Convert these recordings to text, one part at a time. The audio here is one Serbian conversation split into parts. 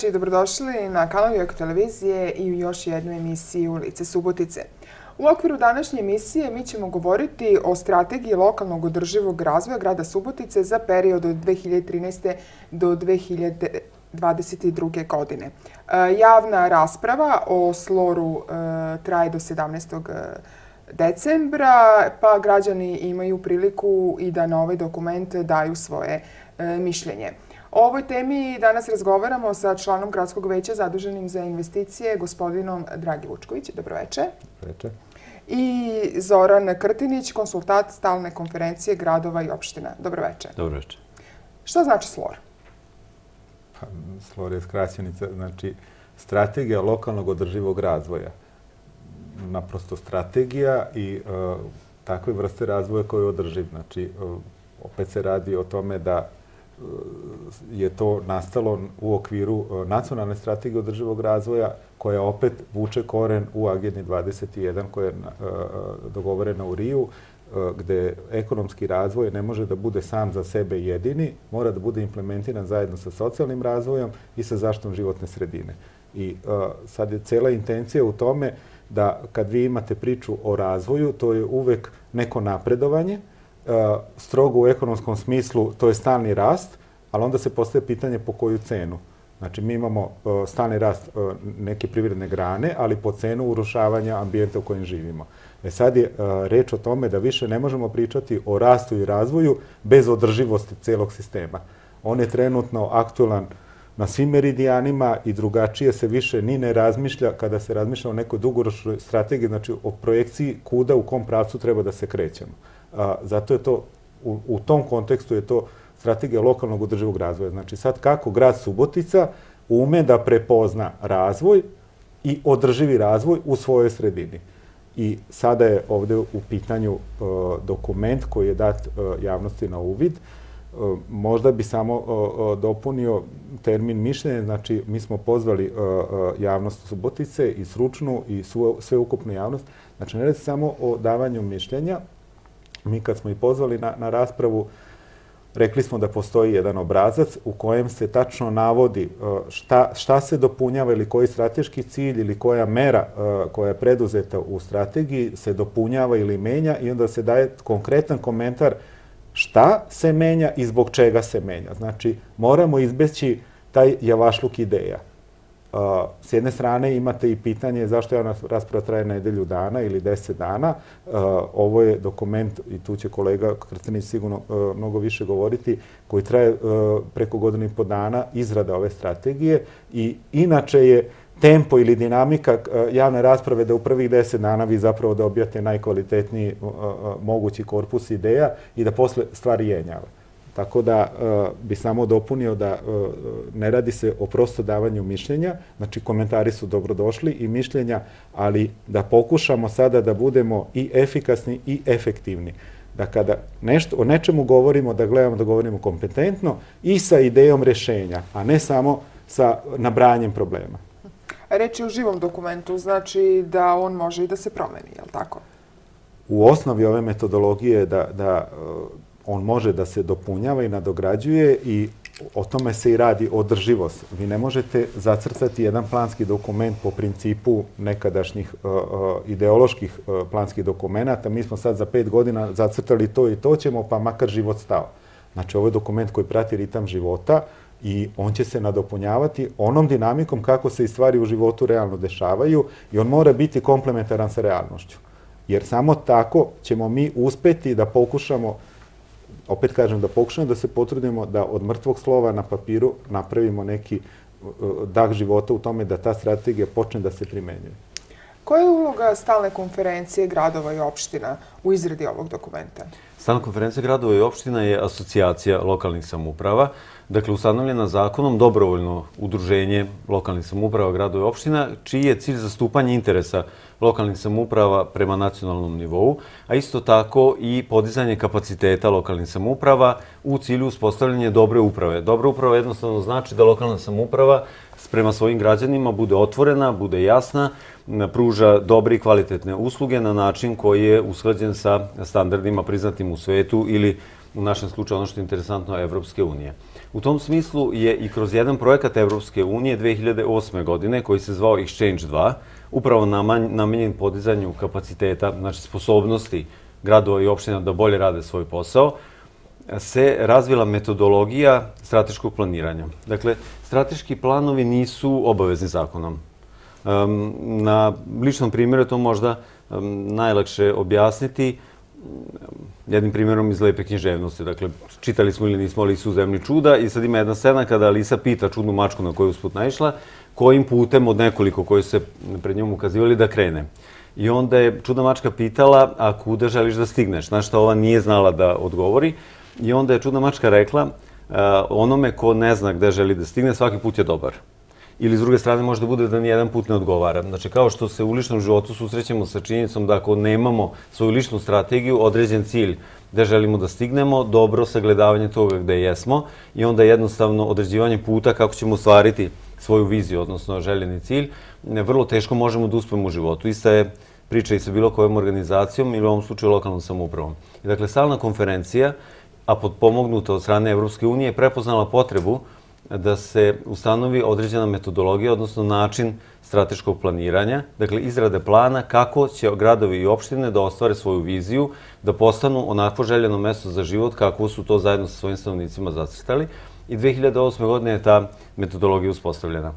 veče i dobrodošli na kanal Jojko televizije i u još jednu emisiju Lice Subotice. U okviru današnje emisije mi ćemo govoriti o strategiji lokalnog održivog razvoja grada Subotice za period od 2013. do 2022. godine. E, javna rasprava o sloru e, traje do 17 decembra, pa građani imaju priliku i da na ovaj dokument daju svoje e, mišljenje. O ovoj temi danas razgovaramo sa članom Gradskog veća zaduženim za investicije, gospodinom Dragi Vučković. Dobroveče. Dobroveče. I Zoran Krtinić, konsultat stalne konferencije gradova i opština. Dobroveče. Dobroveče. Šta znači SLOR? Pa, SLOR je skraćenica, znači strategija lokalnog održivog razvoja. Naprosto strategija i uh, takve vrste razvoja koje je održiv. Znači, uh, opet se radi o tome da je to nastalo u okviru e, nacionalne strategije održivog razvoja koja opet vuče koren u agendi 21 koja je e, dogovorena u Riju e, gde ekonomski razvoj ne može da bude sam za sebe jedini, mora da bude implementiran zajedno sa socijalnim razvojom i sa zaštom životne sredine. I sad je cela intencija u tome da kad vi imate priču o razvoju, to je uvek neko napredovanje, strogo u ekonomskom smislu to je stalni rast, ali onda se postaje pitanje po koju cenu. Znači, mi imamo stalni rast neke privredne grane, ali po cenu urušavanja ambijenta u kojem živimo. E sad je reč o tome da više ne možemo pričati o rastu i razvoju bez održivosti celog sistema. On je trenutno aktualan na svim meridijanima i drugačije se više ni ne razmišlja kada se razmišlja o nekoj dugoročnoj strategiji, znači o projekciji kuda u kom pravcu treba da se krećemo. Zato je to, u, u tom kontekstu je to strategija lokalnog održivog razvoja. Znači sad kako grad Subotica ume da prepozna razvoj i održivi razvoj u svojoj sredini. I sada je ovde u pitanju uh, dokument koji je dat uh, javnosti na uvid. Uh, možda bi samo dopunio termin mišljenja, znači mi smo pozvali javnost Subotice i sručnu i sveukupnu javnost. Znači ne radi samo o davanju mišljenja, mi kad smo i pozvali na, na raspravu, rekli smo da postoji jedan obrazac u kojem se tačno navodi e, šta, šta se dopunjava ili koji strateški cilj ili koja mera e, koja je preduzeta u strategiji se dopunjava ili menja i onda se daje konkretan komentar šta se menja i zbog čega se menja. Znači, moramo izbeći taj javašluk ideja. S jedne strane imate i pitanje zašto javna rasprava traje nedelju dana ili deset dana. Ovo je dokument, i tu će kolega Krstanić sigurno mnogo više govoriti, koji traje preko godinu i po dana izrada ove strategije i inače je tempo ili dinamika javne rasprave da u prvih deset dana vi zapravo dobijate najkvalitetniji mogući korpus ideja i da posle stvari jenjava. Tako da uh, bi samo dopunio da uh, ne radi se o prosto davanju mišljenja, znači komentari su dobrodošli i mišljenja, ali da pokušamo sada da budemo i efikasni i efektivni. Da kada nešto, o nečemu govorimo, da gledamo da govorimo kompetentno i sa idejom rešenja, a ne samo sa nabranjem problema. Reč je o živom dokumentu, znači da on može i da se promeni, je li tako? U osnovi ove metodologije da, da on može da se dopunjava i nadograđuje i o tome se i radi održivost. Vi ne možete zacrtati jedan planski dokument po principu nekadašnjih uh, uh, ideoloških uh, planskih dokumenta. Mi smo sad za pet godina zacrtali to i to ćemo, pa makar život stao. Znači, ovo je dokument koji prati ritam života i on će se nadopunjavati onom dinamikom kako se i stvari u životu realno dešavaju i on mora biti komplementaran sa realnošću. Jer samo tako ćemo mi uspeti da pokušamo opet kažem da pokušamo da se potrudimo da od mrtvog slova na papiru napravimo neki uh, dah života u tome da ta strategija počne da se primenjuje. Koja je uloga stalne konferencije gradova i opština u izradi ovog dokumenta? Stalna konferencija gradova i opština je asocijacija lokalnih samuprava, dakle ustanovljena zakonom dobrovoljno udruženje lokalnih samuprava gradova i opština, čiji je cilj zastupanje interesa lokalnih samuprava prema nacionalnom nivou, a isto tako i podizanje kapaciteta lokalnih samuprava u cilju uspostavljanja dobre uprave. Dobra uprava jednostavno znači da lokalna samuprava prema svojim građanima bude otvorena, bude jasna, pruža dobre i kvalitetne usluge na način koji je usklađen sa standardima priznatim u svetu ili u našem slučaju ono što je interesantno Evropske unije. U tom smislu je i kroz jedan projekat Evropske unije 2008. godine, koji se zvao Exchange 2, upravo namenjen podizanju kapaciteta, znači sposobnosti gradova i opština da bolje rade svoj posao, se razvila metodologija strateškog planiranja. Dakle, strateški planovi nisu obavezni zakonom. Na ličnom primjeru to možda najlakše objasniti jednim primjerom iz lepe književnosti. Dakle, čitali smo ili nismo Lisu u zemlji čuda i sad ima jedna scena kada Lisa pita čudnu mačku na koju usput naišla, kojim putem od nekoliko koji se pred njom ukazivali da krene. I onda je čudna mačka pitala, a kuda želiš da stigneš? Na što ova nije znala da odgovori. I onda je čudna mačka rekla, onome ko ne zna gde želi da stigne, svaki put je dobar ili s druge strane može da bude da nijedan put ne odgovara. Znači, kao što se u ličnom životu susrećemo sa činjenicom da ako nemamo svoju ličnu strategiju, određen cilj gde želimo da stignemo, dobro sagledavanje toga gde jesmo i onda jednostavno određivanje puta kako ćemo ostvariti svoju viziju, odnosno željeni cilj, vrlo teško možemo da uspemo u životu. Ista je priča i sa bilo kojom organizacijom ili u ovom slučaju lokalnom samoupravom. I dakle, stalna konferencija, a podpomognuta od strane Evropske unije, prepoznala potrebu da se ustanovi određena metodologija, odnosno način strateškog planiranja, dakle izrade plana kako će gradovi i opštine da ostvare svoju viziju, da postanu onako željeno mesto za život kako su to zajedno sa svojim stanovnicima zacrtali. I 2008. godine je ta metodologija uspostavljena.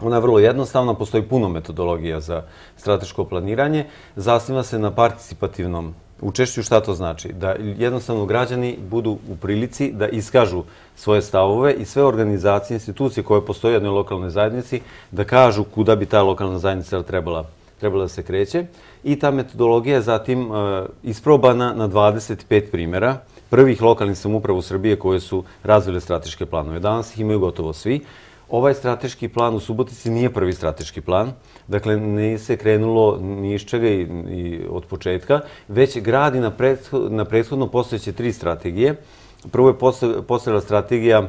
Ona je vrlo jednostavna, postoji puno metodologija za strateško planiranje, zasniva se na participativnom učešću, šta to znači? Da jednostavno građani budu u prilici da iskažu svoje stavove i sve organizacije, institucije koje postoje u jednoj lokalnoj zajednici, da kažu kuda bi ta lokalna zajednica trebala, trebala da se kreće. I ta metodologija je zatim uh, isprobana na 25 primjera prvih lokalnih samuprava u Srbije koje su razvile strateške planove. Danas ih imaju gotovo svi. Ovaj strateški plan u Subotici nije prvi strateški plan. Dakle, ne se krenulo ni iz čega i, i od početka, već gradi na, prethod, na prethodno postojeće tri strategije. Prvo je postojala strategija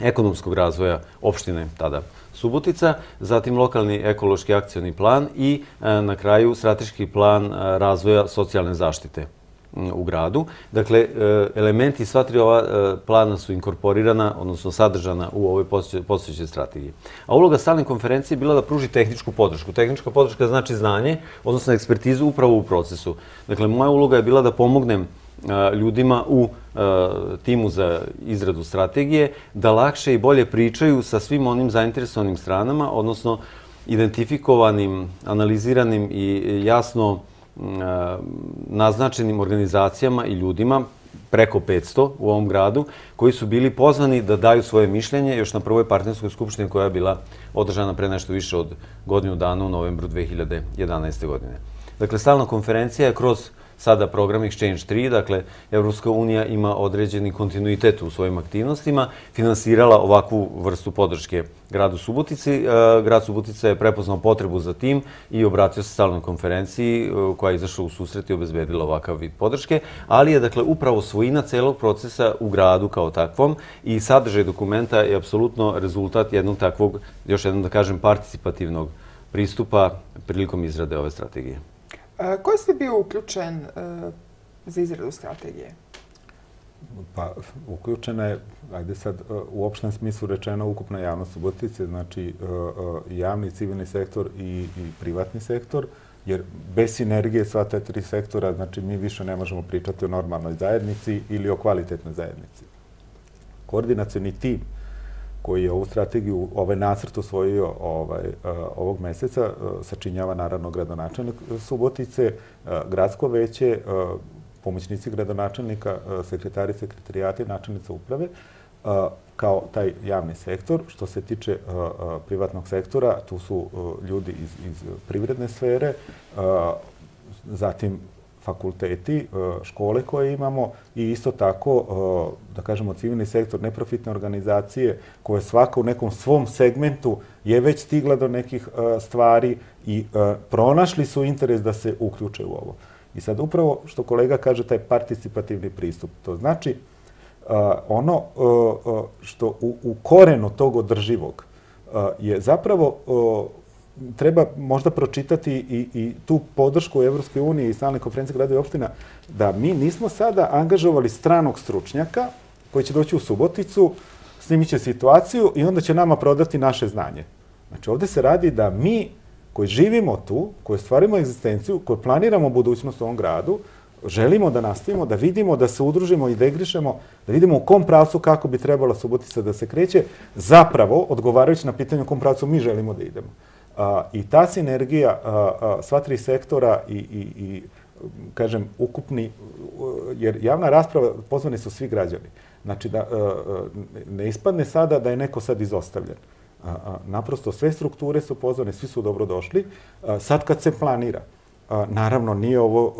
ekonomskog razvoja opštine tada Subotica, zatim lokalni ekološki akcioni plan i e, na kraju strateški plan e, razvoja socijalne zaštite u gradu. Dakle, e, elementi sva tri ova e, plana su inkorporirana, odnosno sadržana u ovoj postojećoj strategiji. A uloga stalne konferencije je bila da pruži tehničku podršku. Tehnička podrška znači znanje, odnosno ekspertizu upravo u procesu. Dakle, moja uloga je bila da pomognem e, ljudima u timu za izradu strategije da lakše i bolje pričaju sa svim onim zainteresovanim stranama, odnosno identifikovanim, analiziranim i jasno naznačenim organizacijama i ljudima, preko 500 u ovom gradu, koji su bili pozvani da daju svoje mišljenje još na prvoj partnerskoj skupštini koja je bila održana pre nešto više od godinu dana u novembru 2011. godine. Dakle, stalna konferencija je kroz sada program Exchange 3, dakle, Evropska unija ima određeni kontinuitet u svojim aktivnostima, finansirala ovakvu vrstu podrške gradu Subotici. E, grad Subotica je prepoznao potrebu za tim i obratio se stalnoj konferenciji e, koja je izašla u susret i obezbedila ovakav vid podrške, ali je, dakle, upravo svojina celog procesa u gradu kao takvom i sadržaj dokumenta je apsolutno rezultat jednog takvog, još jednom da kažem, participativnog pristupa prilikom izrade ove strategije. Ko ste bio uključen za izradu strategije? Pa, uključena je, ajde sad, u opštem smislu rečeno ukupna javnost Subotice, znači javni civilni sektor i, i privatni sektor, jer bez sinergije sva te tri sektora, znači mi više ne možemo pričati o normalnoj zajednici ili o kvalitetnoj zajednici. Koordinacioni tim koji je ovu strategiju, ovaj nacrt usvojio ovaj, eh, ovog meseca, eh, sačinjava naravno gradonačelnik Subotice, eh, gradsko veće, pomoćnici gradonačelnika, sekretari sekretarijata i načelnica uprave, kao taj javni sektor. Što se tiče privatnog sektora, tu su ljudi iz, iz privredne sfere, zatim fakulteti, e, škole koje imamo i isto tako, e, da kažemo, civilni sektor, neprofitne organizacije koje svaka u nekom svom segmentu je već stigla do nekih e, stvari i pronašli su interes da se uključe u ovo. I sad upravo što kolega kaže, taj participativni pristup. To znači ono što u, u korenu tog održivog je zapravo treba možda pročitati i, i tu podršku Evropske unije i stalne konferencije grada i opština, da mi nismo sada angažovali stranog stručnjaka koji će doći u Suboticu snimit će situaciju i onda će nama prodati naše znanje. Znači, ovde se radi da mi koji živimo tu, koji stvarimo egzistenciju, koji planiramo budućnost u ovom gradu, želimo da nastavimo, da vidimo, da se udružimo i degrišemo, da vidimo u kom pravcu kako bi trebala Subotica da se kreće, zapravo odgovarajući na pitanje u kom pravcu mi želimo da idemo. A, I ta sinergija a, a, sva tri sektora i, i, i kažem, ukupni, jer javna rasprava, pozvani su svi građani. Znači, da ne ispadne sada da je neko sad izostavljen. Naprosto, sve strukture su pozvane, svi su dobrodošli. Sad kad se planira, Naravno, nije ovo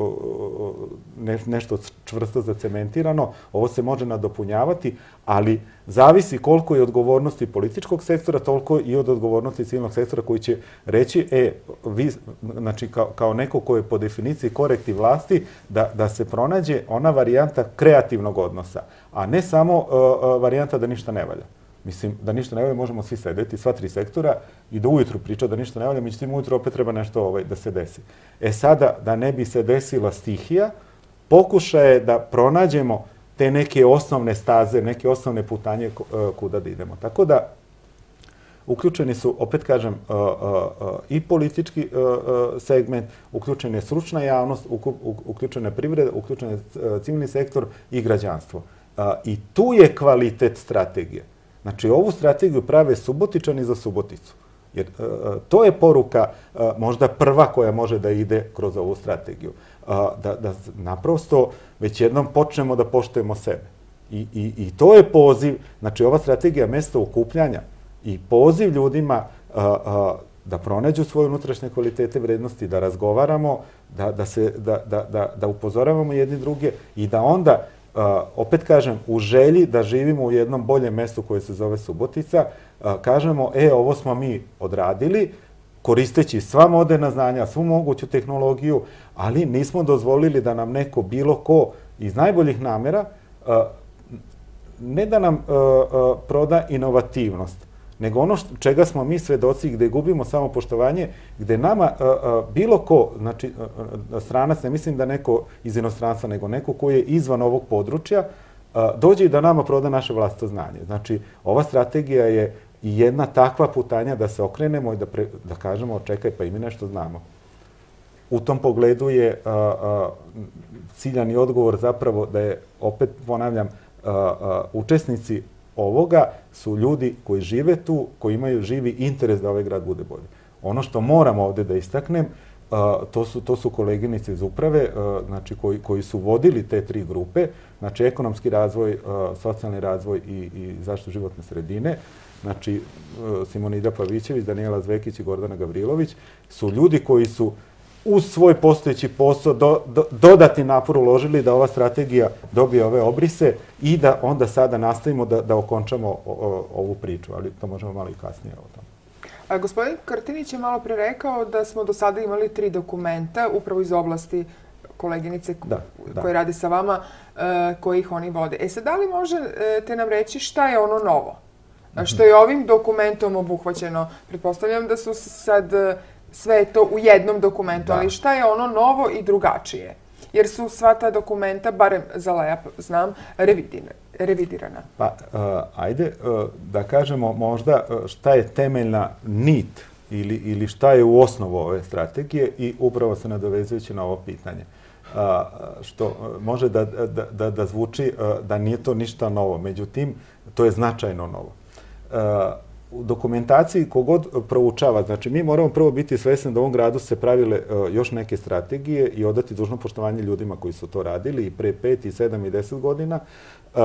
nešto čvrsto zacementirano, ovo se može nadopunjavati, ali zavisi koliko je odgovornosti političkog sektora, toliko i od odgovornosti civilnog sektora koji će reći, e, vi, znači kao, neko ko je po definiciji korektiv vlasti, da, da se pronađe ona varijanta kreativnog odnosa, a ne samo varijanta da ništa ne valja. Mislim, da ništa ne valja, možemo svi sedeti, sva tri sektora, i da ujutru priča da ništa ne valja, međutim ujutru opet treba nešto ovaj, da se desi. E sada, da ne bi se desila stihija, pokušaj je da pronađemo te neke osnovne staze, neke osnovne putanje e, kuda da idemo. Tako da, uključeni su, opet kažem, uh, uh, i politički segment, uključena je stručna javnost, uključena je privreda, uključen je civilni sektor i građanstvo. I tu je kvalitet strategije. Znači, ovu strategiju prave Subotičani za Suboticu. Jer e, to je poruka e, možda prva koja može da ide kroz ovu strategiju. E, da, da naprosto već jednom počnemo da poštujemo sebe. I, i, I to je poziv, znači ova strategija mesta okupljanja i poziv ljudima da pronađu svoje unutrašnje kvalitete vrednosti, da razgovaramo, da, da, se, da, da, da, da upozoravamo jedni druge i da onda opet kažem, u želji da živimo u jednom boljem mestu koje se zove Subotica, kažemo, e, ovo smo mi odradili, koristeći sva moderna znanja, svu moguću tehnologiju, ali nismo dozvolili da nam neko, bilo ko iz najboljih namera, ne da nam proda inovativnost, nego ono što, čega smo mi svedoci, gde gubimo samo poštovanje, gde nama a, a, bilo ko, znači a, stranac, ne mislim da neko iz inostranstva, nego neko ko je izvan ovog područja, dođe i da nama proda naše vlastito znanje. Znači, ova strategija je i jedna takva putanja da se okrenemo i da, pre, da kažemo, čekaj, pa i mi nešto znamo. U tom pogledu je a, a, ciljani odgovor zapravo da je, opet ponavljam, a, a, učesnici ovoga su ljudi koji žive tu, koji imaju živi interes da ovaj grad bude bolji. Ono što moram ovde da istaknem, to su, to su koleginice iz uprave, znači koji, koji su vodili te tri grupe, znači ekonomski razvoj, socijalni razvoj i, i zaštitu životne sredine, znači Simonida Pavićević, Daniela Zvekić i Gordana Gavrilović, su ljudi koji su uz svoj postojeći posao do, do, dodati napor uložili da ova strategija dobije ove obrise i da onda sada nastavimo da, da okončamo o, o, ovu priču, ali to možemo malo i kasnije o tom. A, gospodin Kartinić je malo pre rekao da smo do sada imali tri dokumenta upravo iz oblasti koleginice da, da. koje radi sa vama, uh, koji ih oni vode. E sad, da li možete nam reći šta je ono novo? Što je ovim dokumentom obuhvaćeno? Pretpostavljam da su sad sve je to u jednom dokumentu, da. ali šta je ono novo i drugačije? Jer su sva ta dokumenta, barem za LEAP znam, revidirana. Pa, uh, ajde uh, da kažemo možda uh, šta je temeljna nit ili, ili šta je u osnovu ove strategije i upravo se nadovezujući na ovo pitanje. Uh, što uh, može da, da, da, da zvuči uh, da nije to ništa novo, međutim, to je značajno novo. U dokumentaciji kogod proučava, znači mi moramo prvo biti svesni da u ovom gradu se pravile uh, još neke strategije i odati dužno poštovanje ljudima koji su to radili i pre 5 i 7 i 10 godina. Uh,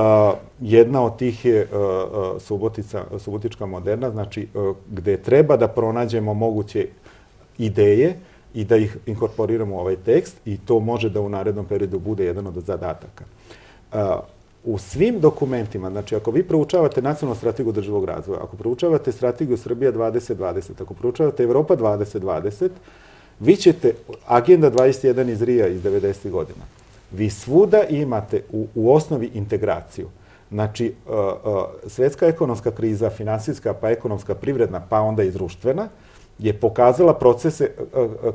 jedna od tih je uh, Subotica, Subotička moderna, znači gde treba da pronađemo moguće ideje i da ih inkorporiramo u ovaj tekst i to može da u narednom periodu bude jedan od zadataka u svim dokumentima, znači ako vi proučavate nacionalnu strategiju državog razvoja, ako proučavate strategiju Srbija 2020, ako proučavate Evropa 2020, vi ćete, agenda 21 iz Rija iz 90. godina, vi svuda imate u, u osnovi integraciju. Znači, uh, uh, svetska ekonomska kriza, finansijska, pa ekonomska, privredna, pa onda i društvena, je pokazala procese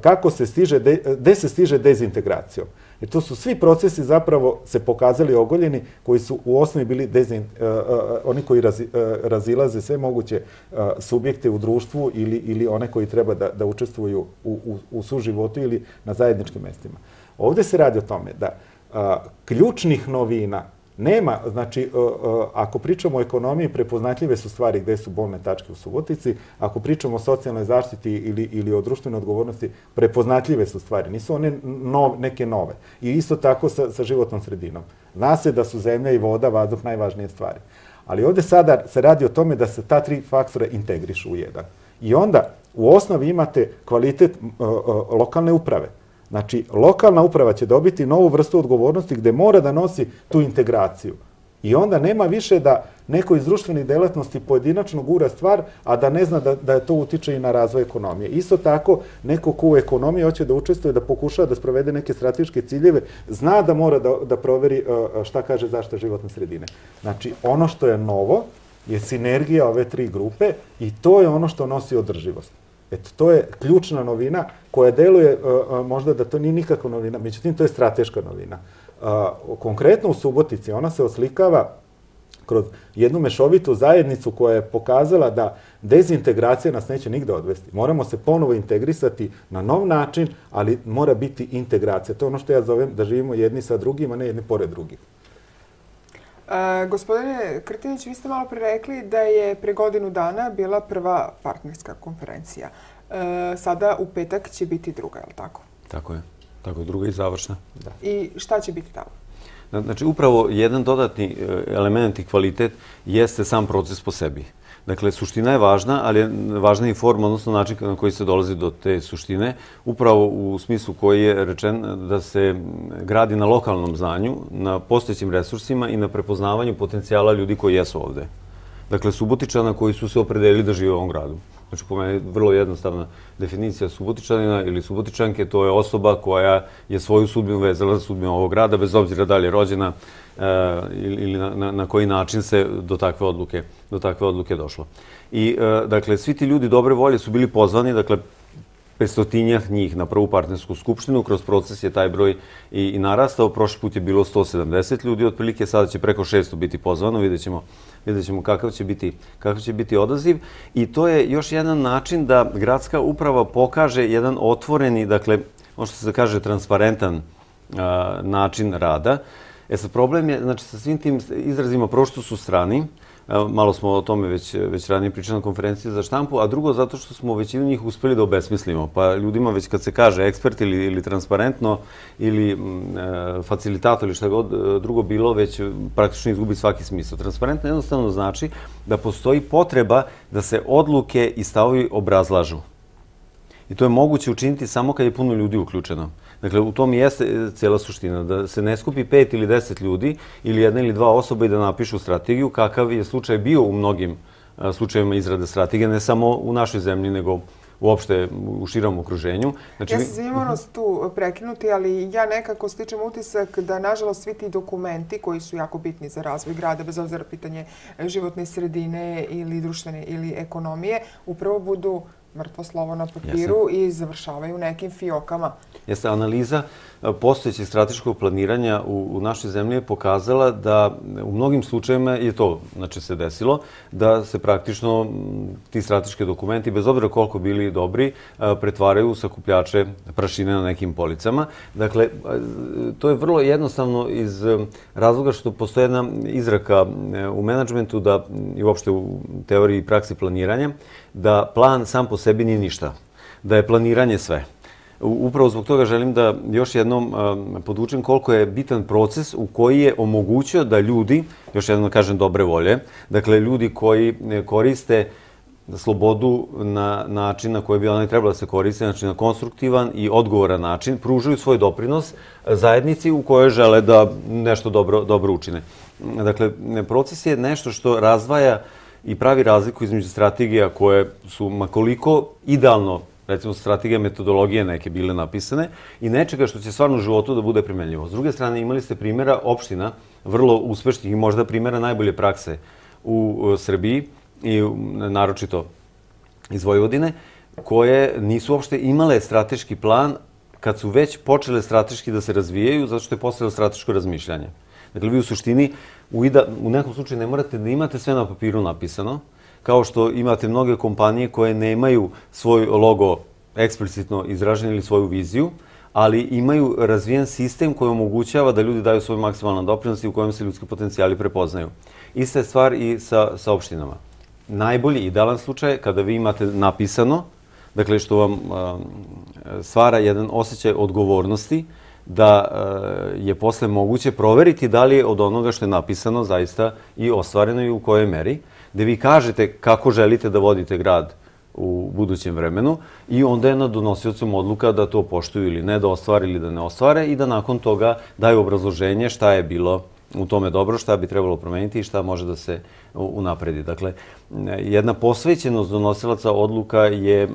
kako se stiže, gde se stiže dezintegracijom. Jer to su svi procesi zapravo se pokazali ogoljeni koji su u osnovi bili dezin, uh, oni koji razi, uh, razilaze sve moguće subjekte u društvu ili, ili one koji treba da, da učestvuju u, u, u suživotu ili na zajedničkim mestima. Ovde se radi o tome da ključnih novina Nema, znači, ako pričamo o ekonomiji, prepoznatljive su stvari gde su bolne tačke u Subotici. Ako pričamo o socijalnoj zaštiti ili, ili o društvenoj odgovornosti, prepoznatljive su stvari. Nisu one nov, neke nove. I isto tako sa, sa životnom sredinom. Zna se da su zemlja i voda, vazduh najvažnije stvari. Ali ovde sada se radi o tome da se ta tri faktora integrišu u jedan. I onda u osnovi imate kvalitet uh, uh, lokalne uprave Znači, lokalna uprava će dobiti novu vrstu odgovornosti gde mora da nosi tu integraciju. I onda nema više da neko iz društvenih delatnosti pojedinačno gura stvar, a da ne zna da, da to utiče i na razvoj ekonomije. Isto tako, neko ko u ekonomiji hoće da učestvuje, da pokušava da sprovede neke strateške ciljeve, zna da mora da, da proveri šta kaže zašta životne sredine. Znači, ono što je novo je sinergija ove tri grupe i to je ono što nosi održivost. Eto, to je ključna novina koja deluje uh, možda da to nije nikakva novina, međutim to je strateška novina. Uh, konkretno u Subotici ona se oslikava kroz jednu mešovitu zajednicu koja je pokazala da dezintegracija nas neće nigde odvesti. Moramo se ponovo integrisati na nov način, ali mora biti integracija. To je ono što ja zovem da živimo jedni sa drugima, ne jedni pored drugih. E, gospodine Krtinić, vi ste malo pre rekli da je pre godinu dana bila prva partnerska konferencija. E, sada u petak će biti druga, je li tako? Tako je. Tako je, druga i završna. Da. I šta će biti tamo? Znači, upravo jedan dodatni e, element i kvalitet jeste sam proces po sebi. Dakle, suština je važna, ali je važna i forma, odnosno način na koji se dolazi do te suštine, upravo u smislu koji je rečen da se gradi na lokalnom znanju, na postojećim resursima i na prepoznavanju potencijala ljudi koji jesu ovde. Dakle, Subotičana koji su se opredelili da žive u ovom gradu. Znači, po meni vrlo jednostavna definicija Subotičanina ili Subotičanke, to je osoba koja je svoju sudbinu vezala za sudbinu ovog grada, bez obzira da li je rođena e, ili na, na, na koji način se do takve odluke, do takve odluke došlo. I, e, dakle, svi ti ljudi dobre volje su bili pozvani, dakle, 500 njih na prvu partnersku skupštinu, kroz proces je taj broj i, i narastao, prošli put je bilo 170 ljudi, otprilike sada će preko 600 biti pozvano, vidjet ćemo vidjet ćemo kakav će, biti, kakav će biti odaziv. I to je još jedan način da gradska uprava pokaže jedan otvoreni, dakle, ono što se kaže, transparentan a, način rada. E sad, problem je, znači, sa svim tim izrazima, prvo što su strani, malo smo o tome već, već ranije pričali na konferenciji za štampu, a drugo zato što smo većinu njih uspeli da obesmislimo. Pa ljudima već kad se kaže ekspert ili, ili transparentno ili m, e, facilitator ili šta god e, drugo bilo, već praktično izgubi svaki smisao. Transparentno jednostavno znači da postoji potreba da se odluke i stavovi obrazlažu. I to je moguće učiniti samo kad je puno ljudi uključeno. Dakle, u tom jeste cijela suština, da se ne skupi pet ili deset ljudi ili jedna ili dva osoba i da napišu strategiju, kakav je slučaj bio u mnogim slučajevima izrade strategije, ne samo u našoj zemlji, nego uopšte u širom okruženju. Znači, ja se izvinjam ono tu prekinuti, ali ja nekako stičem utisak da, nažalost, svi ti dokumenti koji su jako bitni za razvoj grada, bez obzira pitanje životne sredine ili društvene ili ekonomije, upravo budu mrtvo slovo na papiru Jeste. i završavaju nekim fiokama. Jeste, analiza e, postojećeg strateškog planiranja u, u našoj zemlji je pokazala da u mnogim slučajevima je to znači, se desilo, da se praktično ti strateški dokumenti, bez obzira koliko bili dobri, e, pretvaraju u sakupljače prašine na nekim policama. Dakle, e, to je vrlo jednostavno iz razloga što postoje jedna izraka u menadžmentu da, i uopšte u teoriji i praksi planiranja, da plan sam po sebi nije ništa, da je planiranje sve. Upravo zbog toga želim da još jednom podučem koliko je bitan proces u koji je omogućio da ljudi, još jednom da kažem dobre volje, dakle ljudi koji koriste slobodu na način na koji bi ona trebala da se koriste, znači na konstruktivan i odgovoran način, pružaju svoj doprinos zajednici u kojoj žele da nešto dobro, dobro učine. Dakle, proces je nešto što razdvaja uh, i pravi razliku između strategija koje su makoliko idealno recimo strategija metodologije neke bile napisane i nečega što će stvarno u životu da bude primenljivo. S druge strane, imali ste primjera opština, vrlo uspešnih i možda primjera najbolje prakse u Srbiji i naročito iz Vojvodine, koje nisu uopšte imale strateški plan kad su već počele strateški da se razvijaju, zato što je postojalo strateško razmišljanje. Dakle, vi u suštini u, ida, u nekom slučaju ne morate da imate sve na papiru napisano, kao što imate mnoge kompanije koje nemaju svoj logo eksplicitno izražen ili svoju viziju, ali imaju razvijen sistem koji omogućava da ljudi daju svoj maksimalan doprinos i u kojem se ljudski potencijali prepoznaju. Ista je stvar i sa, sa opštinama. Najbolji, idealan slučaj je kada vi imate napisano, dakle što vam stvara jedan osjećaj odgovornosti, da je posle moguće proveriti da li je od onoga što je napisano zaista i ostvareno i u kojoj meri, gde vi kažete kako želite da vodite grad u budućem vremenu i onda je na donosiocom odluka da to poštuju ili ne, da ostvare ili da ne ostvare i da nakon toga daju obrazloženje šta je bilo u tome dobro, šta bi trebalo promeniti i šta može da se unapredi. Dakle, jedna posvećenost donosilaca odluka je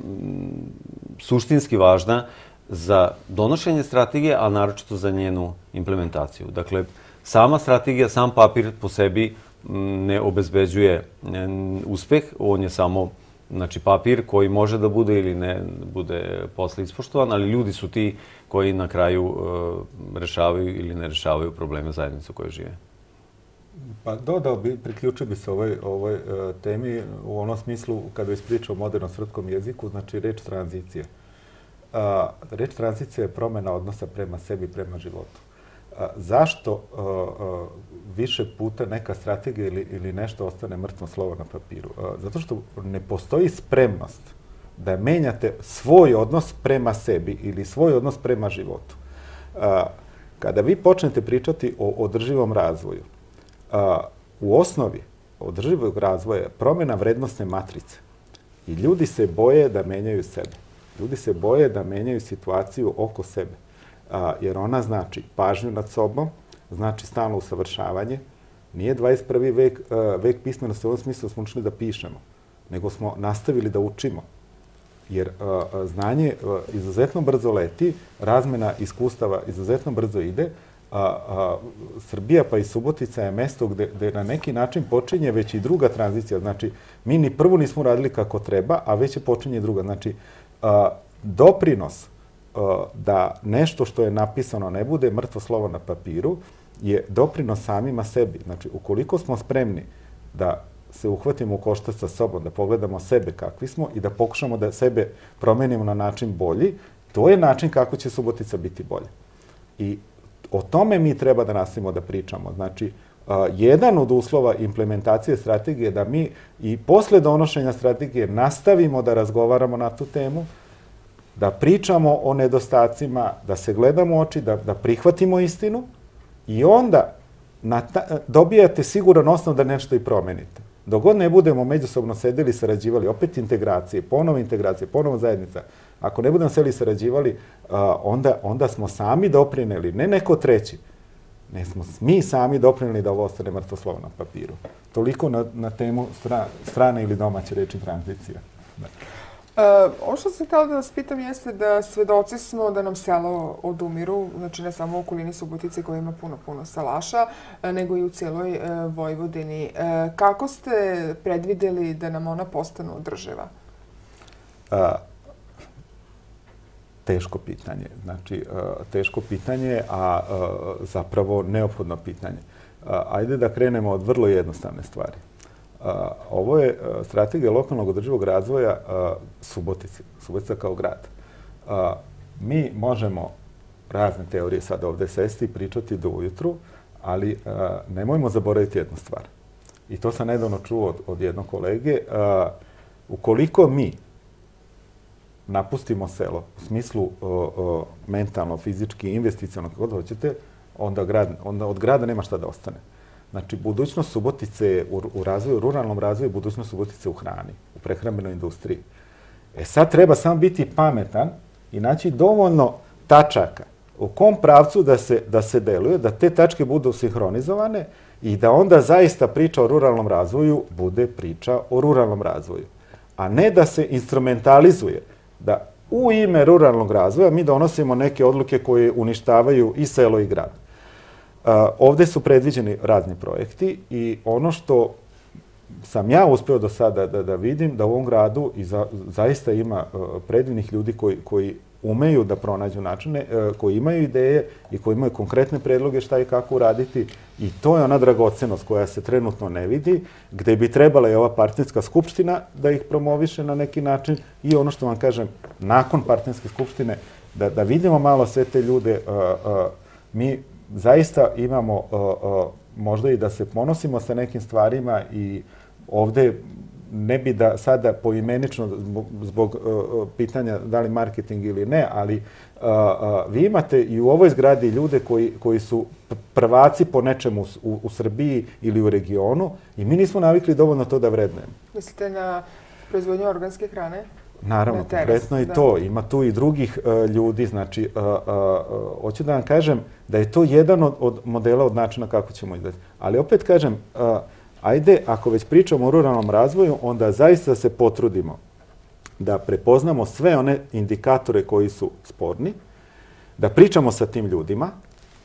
suštinski važna za donošenje strategije, a naročito za njenu implementaciju. Dakle, sama strategija, sam papir po sebi ne obezbeđuje uspeh, on je samo znači, papir koji može da bude ili ne bude posle ispoštovan, ali ljudi su ti koji na kraju uh, rešavaju ili ne rešavaju probleme zajednice u kojoj žive. Pa dodao bi, priključio bi se ovoj, ovoj uh, temi u onom smislu kada je pričao o modernom srpskom jeziku, znači reč tranzicija. Uh, reč tranzicija je promena odnosa prema sebi, prema životu. A, zašto a, a, više puta neka strategija ili, ili nešto ostane mrtvo slovo na papiru? zato što ne postoji spremnost da menjate svoj odnos prema sebi ili svoj odnos prema životu. kada vi počnete pričati o održivom razvoju, u osnovi održivog razvoja je promjena vrednostne matrice. I ljudi se boje da menjaju sebe. Ljudi se boje da menjaju situaciju oko sebe a, jer ona znači pažnju nad sobom, znači stalno usavršavanje. Nije 21. vek, a, vek pismenosti u ovom smislu smo učili da pišemo, nego smo nastavili da učimo. Jer a, a, znanje a, izuzetno brzo leti, razmena iskustava izuzetno brzo ide, a, a, Srbija pa i Subotica je mesto gde, gde na neki način počinje već i druga tranzicija. Znači, mi ni prvu nismo radili kako treba, a već je počinje druga. Znači, doprinos da nešto što je napisano ne bude mrtvo slovo na papiru, je doprinos samima sebi. Znači, ukoliko smo spremni da se uhvatimo u koštac sa sobom, da pogledamo sebe kakvi smo i da pokušamo da sebe promenimo na način bolji, to je način kako će Subotica biti bolja. I o tome mi treba da nastavimo da pričamo. Znači, jedan od uslova implementacije strategije je da mi i posle donošenja strategije nastavimo da razgovaramo na tu temu, da pričamo o nedostacima, da se gledamo u oči, da, da prihvatimo istinu i onda na ta, dobijate siguran osnov da nešto i promenite. Dok god ne budemo međusobno sedeli i sarađivali, opet integracije, ponovo integracije, ponovo zajednica, ako ne budemo seli i sarađivali, onda, onda smo sami doprineli, ne neko treći, ne smo mi sami doprineli da ovo ostane mrtvo slovo na papiru. Toliko na, na temu stra, strane ili domaće reči tranzicija. Da. Uh, ovo što sam htjela da vas pitam jeste da svedoci smo da nam selo odumiru, znači ne samo u okolini Subotice koja ima puno, puno salaša, e, nego i u cijeloj uh, Vojvodini. Kako ste predvideli da nam ona postane održiva? Uh, teško pitanje. Znači, teško pitanje, a zapravo neophodno pitanje. Ajde da krenemo od vrlo jednostavne stvari. Ovo je strategija lokalnog održivog razvoja Subotice, Subotica kao grad. Mi možemo razne teorije sad ovde sesti i pričati do ujutru, ali nemojmo zaboraviti jednu stvar. I to sam nedavno čuo od, od jednog kolege. Ukoliko mi napustimo selo u smislu mentalno, fizički, investicijalno, kako hoćete, onda, grad, onda od grada nema šta da ostane. Znači, budućnost Subotice u, u razvoju, u ruralnom razvoju, budućnost Subotice u hrani, u prehrambenoj industriji. E sad treba samo biti pametan i naći dovoljno tačaka u kom pravcu da se, da se deluje, da te tačke budu sinhronizovane i da onda zaista priča o ruralnom razvoju bude priča o ruralnom razvoju. A ne da se instrumentalizuje, da u ime ruralnog razvoja mi donosimo neke odluke koje uništavaju i selo i grad. Ovde su predviđeni razni projekti i ono što sam ja uspeo do sada da, da vidim da u ovom gradu i za, zaista ima uh, predivnih ljudi koji, koji umeju da pronađu načine, uh, koji imaju ideje i koji imaju konkretne predloge šta i kako uraditi. I to je ona dragocenost koja se trenutno ne vidi, gde bi trebala i ova partijska skupština da ih promoviše na neki način. I ono što vam kažem, nakon partijske skupštine, da, da vidimo malo sve te ljude, uh, uh, mi zaista imamo možda i da se ponosimo sa nekim stvarima i ovde ne bi da sada poimenično zbog, zbog uh, pitanja da li marketing ili ne, ali uh, uh, vi imate i u ovoj zgradi ljude koji, koji su prvaci po nečemu u, u Srbiji ili u regionu i mi nismo navikli dovoljno to da vrednujemo. Mislite na proizvodnju organske hrane? Naravno, konkretno i da. to. Ima tu i drugih uh, ljudi. Znači, uh, uh, hoću da vam kažem da je to jedan od, od modela, od načina kako ćemo izdati. Ali opet kažem, uh, ajde, ako već pričamo o ruralnom razvoju, onda zaista se potrudimo da prepoznamo sve one indikatore koji su sporni, da pričamo sa tim ljudima,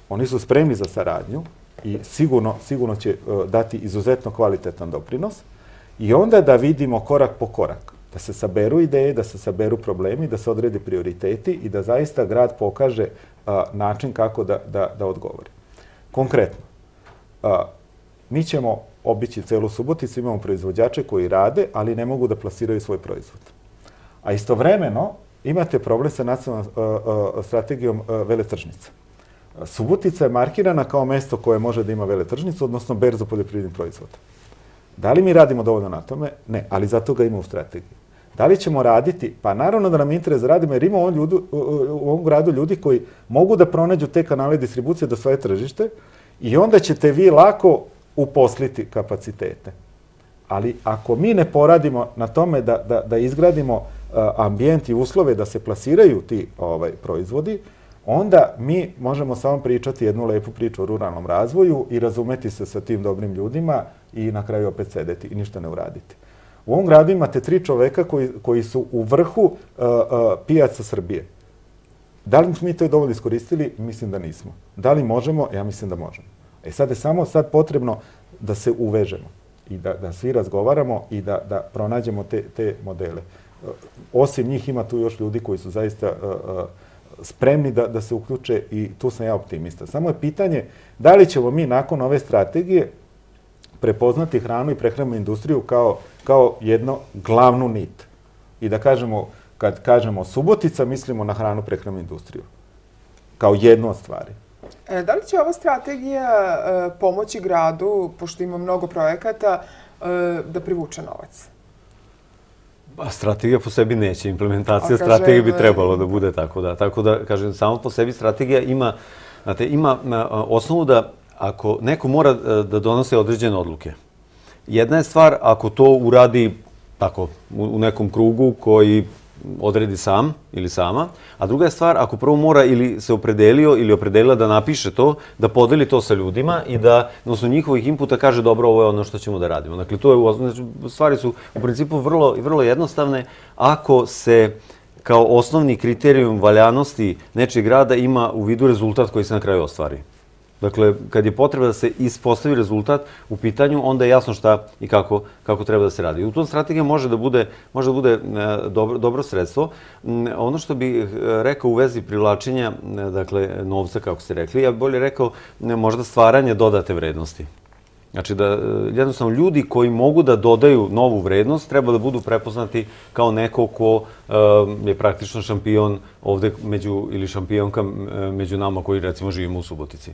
oni su spremni za saradnju i sigurno, sigurno će uh, dati izuzetno kvalitetan doprinos i onda da vidimo korak po korak da se saberu ideje, da se saberu problemi, da se odredi prioriteti i da zaista grad pokaže a, način kako da, da, da odgovori. Konkretno, a, mi ćemo obići celu Suboticu, imamo proizvođače koji rade, ali ne mogu da plasiraju svoj proizvod. A istovremeno imate problem sa nacionalnom strategijom veletržnica. Subotica je markirana kao mesto koje može da ima veletržnicu, odnosno berzu poljoprivrednih proizvoda. Da li mi radimo dovoljno na tome? Ne, ali zato ga ima u strategiji. Da li ćemo raditi? Pa naravno da nam interes da radimo, jer ima ovom, ljudu, u ovom gradu ljudi koji mogu da pronađu te kanale distribucije do svoje tržište i onda ćete vi lako uposliti kapacitete. Ali ako mi ne poradimo na tome da, da, da izgradimo uh, ambijent i uslove da se plasiraju ti ovaj proizvodi, onda mi možemo samo pričati jednu lepu priču o ruralnom razvoju i razumeti se sa tim dobrim ljudima i na kraju opet sedeti i ništa ne uraditi. U ovom gradu imate tri čoveka koji, koji su u vrhu uh, uh, pijaca Srbije. Da li smo mi to dovoljno iskoristili? Mislim da nismo. Da li možemo? Ja mislim da možemo. E sad je samo sad potrebno da se uvežemo i da, da svi razgovaramo i da, da pronađemo te, te modele. Osim njih ima tu još ljudi koji su zaista uh, spremni da, da se uključe i tu sam ja optimista. Samo je pitanje da li ćemo mi nakon ove strategije prepoznati hranu i prehranu industriju kao, kao jedno glavnu nit. I da kažemo, kad kažemo Subotica, mislimo na hranu prehranu industriju. Kao jednu od stvari. E, da li će ova strategija e, pomoći gradu, pošto ima mnogo projekata, e, da privuče novac? Pa, strategija po sebi neće. Implementacija kažem, strategije bi trebalo da bude tako da. Tako da, kažem, samo po sebi strategija ima, znate, ima osnovu da ako neko mora da donose određene odluke, jedna je stvar ako to uradi tako u nekom krugu koji odredi sam ili sama, a druga je stvar ako prvo mora ili se opredelio ili opredelila da napiše to, da podeli to sa ljudima i da na osnovu njihovih inputa kaže dobro ovo je ono što ćemo da radimo. Dakle, to je, znači, stvari su u principu vrlo, vrlo jednostavne ako se kao osnovni kriterijum valjanosti nečeg grada ima u vidu rezultat koji se na kraju ostvari. Dakle, kad je potreba da se ispostavi rezultat u pitanju, onda je jasno šta i kako, kako treba da se radi. U tom strategija može da bude, može da bude e, dobro, dobro sredstvo. Ono što bih e, rekao u vezi privlačenja, e, dakle, novca, kako ste rekli, ja bih bolje rekao možda stvaranje dodate vrednosti. Znači da jednostavno ljudi koji mogu da dodaju novu vrednost treba da budu prepoznati kao neko ko je praktično šampion ovde među, ili šampionka među nama koji recimo živimo u Subotici.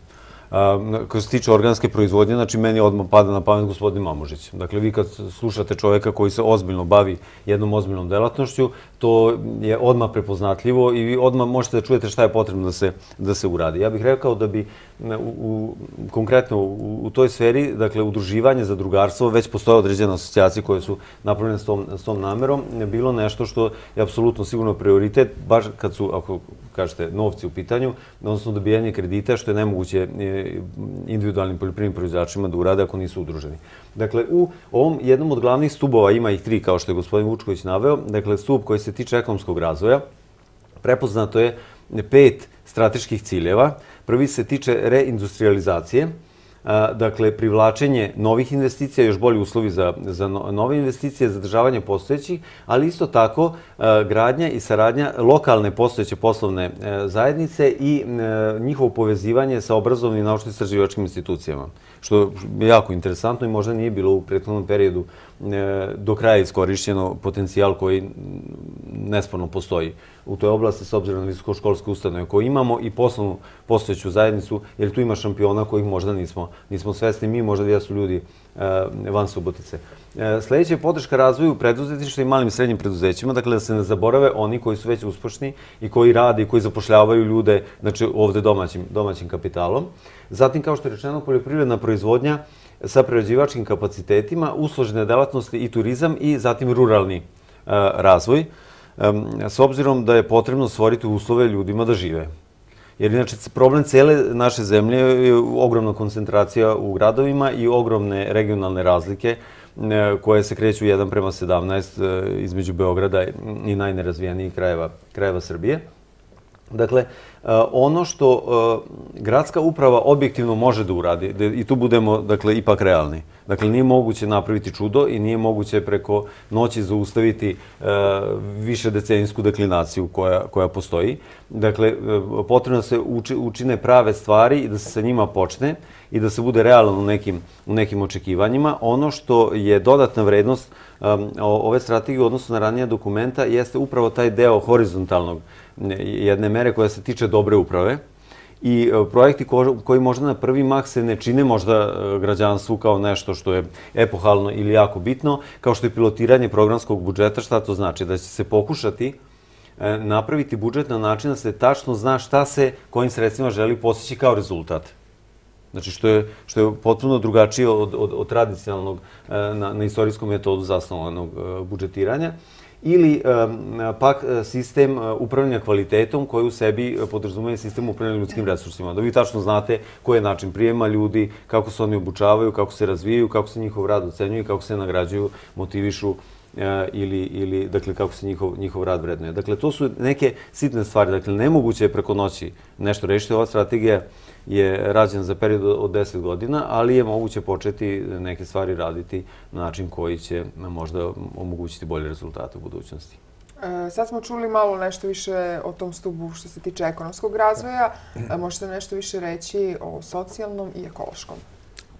Kad se tiče organske proizvodnje, znači meni odmah pada na pamet gospodin Mamužić. Dakle, vi kad slušate čoveka koji se ozbiljno bavi jednom ozbiljnom delatnošću, to je odmah prepoznatljivo i odmah možete da čujete šta je potrebno da se, da se uradi. Ja bih rekao da bi u, u, konkretno u, u toj sferi, dakle, udruživanje za drugarstvo, već postoje određene asocijacije koje su napravljene s tom, s tom namerom, je bilo nešto što je apsolutno sigurno prioritet, baš kad su, ako kažete, novci u pitanju, odnosno dobijanje kredita, što je nemoguće e, individualnim poljoprivrednim proizvođačima da urade ako nisu udruženi. Dakle, u ovom jednom od glavnih stubova, ima ih tri, kao što je gospodin Vučković naveo, dakle, stub koji se tiče ekonomskog razvoja, prepoznato je pet strateških ciljeva. Prvi se tiče reindustrializacije, dakle, privlačenje novih investicija, još bolji uslovi za, za nove investicije, zadržavanje postojećih, ali isto tako gradnja i saradnja lokalne postojeće poslovne e, zajednice i e, njihovo povezivanje sa obrazovnim i naučno-istraživačkim institucijama što je jako interesantno i možda nije bilo u prethodnom periodu do kraja iskorišćeno potencijal koji nesporno postoji u toj oblasti s obzirom na visokoškolske ustanove koje imamo i poslovnu postojeću zajednicu, jer tu ima šampiona kojih možda nismo, nismo svesni mi, možda da su ljudi e, van Subotice. E, sledeća je podrška razvoju preduzetništva i malim i srednjim preduzećima, dakle da se ne zaborave oni koji su već uspešni i koji rade i koji zapošljavaju ljude, znači ovde domaćim, domaćim kapitalom. Zatim, kao što je rečeno, poljoprivredna proizvodnja sa prerađivačkim kapacitetima, usložene delatnosti i turizam i zatim ruralni e, razvoj, s obzirom da je potrebno stvoriti uslove ljudima da žive. Jer inače problem cele naše zemlje je ogromna koncentracija u gradovima i ogromne regionalne razlike e, koje se kreću 1 prema 17 e, između Beograda i najnerazvijenijih krajeva, krajeva Srbije. Dakle, ono što e, gradska uprava objektivno može da uradi, da i tu budemo, dakle, ipak realni. Dakle, nije moguće napraviti čudo i nije moguće preko noći zaustaviti e, više decenijsku deklinaciju koja, koja postoji. Dakle, potrebno se uči, učine prave stvari i da se sa njima počne i da se bude realan u nekim, u nekim očekivanjima. Ono što je dodatna vrednost ove strategije u odnosu na ranije dokumenta jeste upravo taj deo horizontalnog jedne mere koja se tiče dobre uprave i e, projekti koji možda na prvi mah se ne čine možda e, građanstvu kao nešto što je epohalno ili jako bitno, kao što je pilotiranje programskog budžeta, šta to znači? Da će se pokušati e, napraviti budžet na način da se tačno zna šta se kojim sredstvima želi postići kao rezultat. Znači, što je, što je potpuno drugačije od, od, od tradicionalnog na, na istorijskom metodu zasnovanog budžetiranja ili pak e, sistem e, upravljanja kvalitetom koji u sebi podrazumuje sistem upravljanja ljudskim resursima. Da vi tačno znate koji je način prijema ljudi, kako se oni obučavaju, kako se razvijaju, kako se njihov rad ocenjuje, kako se nagrađuju, motivišu ili, ili dakle, kako se njihov, njihov rad vrednuje. Dakle, to su neke sitne stvari. Dakle, nemoguće je preko noći nešto rešiti. Ova strategija je rađen za period od 10 godina, ali je moguće početi neke stvari raditi na način koji će možda omogućiti bolje rezultate u budućnosti. E, sad smo čuli malo nešto više o tom stubu što se tiče ekonomskog razvoja. E, možete nešto više reći o socijalnom i ekološkom?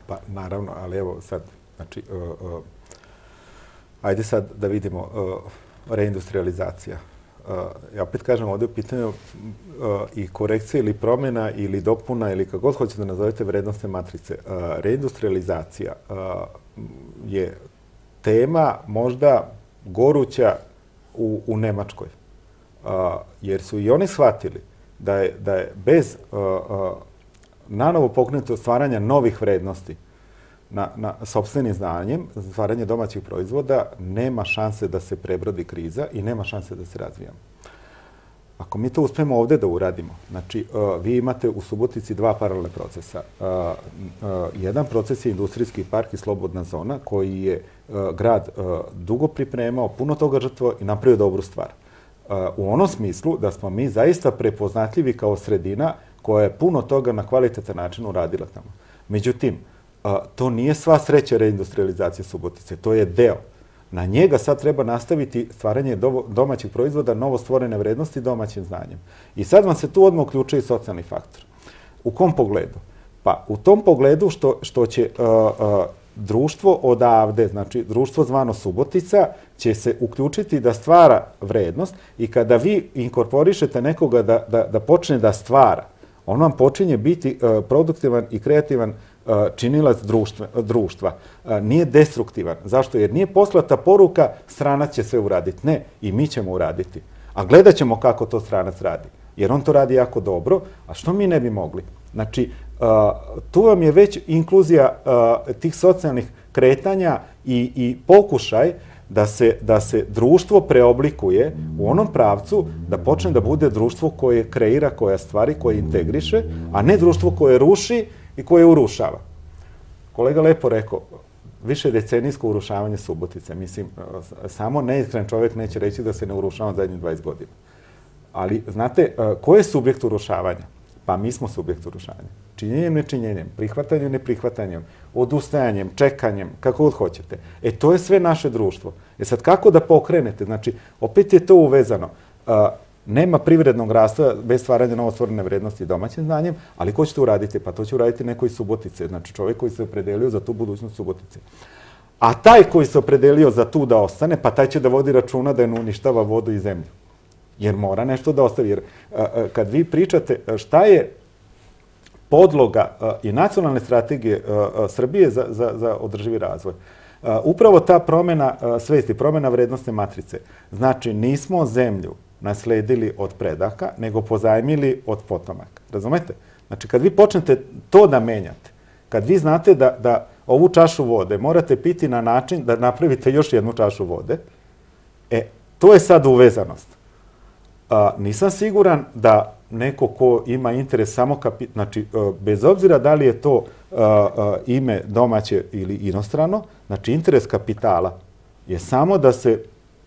Pa, naravno, ali evo sad, znači, uh, uh, ajde sad da vidimo uh, reindustrializacija ja opet kažem, ovde u pitanju i korekcija ili promjena ili dopuna ili kako god hoćete da nazovete vrednostne matrice. Reindustrializacija je tema možda goruća u, u Nemačkoj. Jer su i oni shvatili da je, da je bez nanovo pokrenuto stvaranja novih vrednosti na, na sobstvenim znanjem, stvaranje domaćih proizvoda, nema šanse da se prebrodi kriza i nema šanse da se razvijamo. Ako mi to uspemo ovde da uradimo, znači, uh, vi imate u Subotici dva paralelne procesa. Uh, uh, jedan proces je industrijski park i slobodna zona, koji je grad dugo pripremao, puno toga žrtvo i napravio dobru stvar. U onom smislu da smo mi zaista prepoznatljivi kao sredina koja je puno toga na kvalitetan način uradila tamo. Međutim, to nije sva sreća reindustrializacije Subotice, to je deo. Na njega sad treba nastaviti stvaranje domaćih proizvoda, novo stvorene vrednosti domaćim znanjem. I sad vam se tu odmah uključuje socijalni faktor. U kom pogledu? Pa u tom pogledu što, što će uh, uh, društvo odavde, znači društvo zvano Subotica, će se uključiti da stvara vrednost i kada vi inkorporišete nekoga da, da, da počne da stvara, on vam počinje biti uh, produktivan i kreativan činilac društva, društva. Nije destruktivan. Zašto? Jer nije poslata poruka stranac će sve uraditi. Ne, i mi ćemo uraditi. A gledat ćemo kako to stranac radi. Jer on to radi jako dobro, a što mi ne bi mogli? Znači, tu vam je već inkluzija tih socijalnih kretanja i, i pokušaj da se, da se društvo preoblikuje u onom pravcu da počne da bude društvo koje kreira, koje stvari, koje integriše, a ne društvo koje ruši i koje urušava. Kolega lepo rekao, više decenijsko urušavanje Subotice. Mislim, samo neiskren čovjek neće reći da se ne urušava zadnjih 20 godina. Ali, znate, ko je subjekt urušavanja? Pa mi smo subjekt urušavanja. Činjenjem, nečinjenjem, prihvatanjem, neprihvatanjem, odustajanjem, čekanjem, kako god hoćete. E, to je sve naše društvo. E sad, kako da pokrenete? Znači, opet je to uvezano. Nema privrednog rastoja bez stvaranja novostvorene vrednosti domaćim znanjem, ali ko će to uraditi? Pa to će uraditi neko iz Subotice, znači čovjek koji se opredelio za tu budućnost Subotice. A taj koji se opredelio za tu da ostane, pa taj će da vodi računa da ne uništava vodu i zemlju. Jer mora nešto da ostavi. Jer a, a, kad vi pričate šta je podloga a, i nacionalne strategije Srbije za, za, za održivi razvoj, upravo ta promjena svesti, promjena vrednostne matrice. Znači, nismo zemlju nasledili od predaka, nego pozajmili od potomaka. Razumete? Znači, kad vi počnete to da menjate, kad vi znate da, da ovu čašu vode morate piti na način da napravite još jednu čašu vode, e, to je sad uvezanost. A, nisam siguran da neko ko ima interes samo kapi... Znači, bez obzira da li je to a, a, ime domaće ili inostrano, znači interes kapitala je samo da se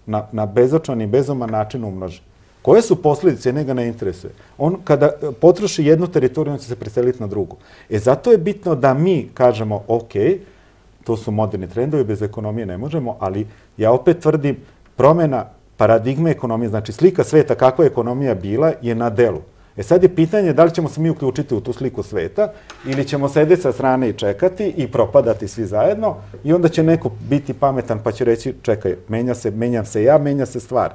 na, na bezočan i bezoman način umnoži. Koje su posljedice, njega ne interesuje. On kada potroši jednu teritoriju, on će se preseliti na drugu. E zato je bitno da mi kažemo, ok, to su moderni trendovi, bez ekonomije ne možemo, ali ja opet tvrdim, promjena paradigme ekonomije, znači slika sveta kakva je ekonomija bila, je na delu. E sad je pitanje da li ćemo se mi uključiti u tu sliku sveta ili ćemo sedeti sa strane i čekati i propadati svi zajedno i onda će neko biti pametan pa će reći čekaj, menja se, menjam se ja, menja se stvar.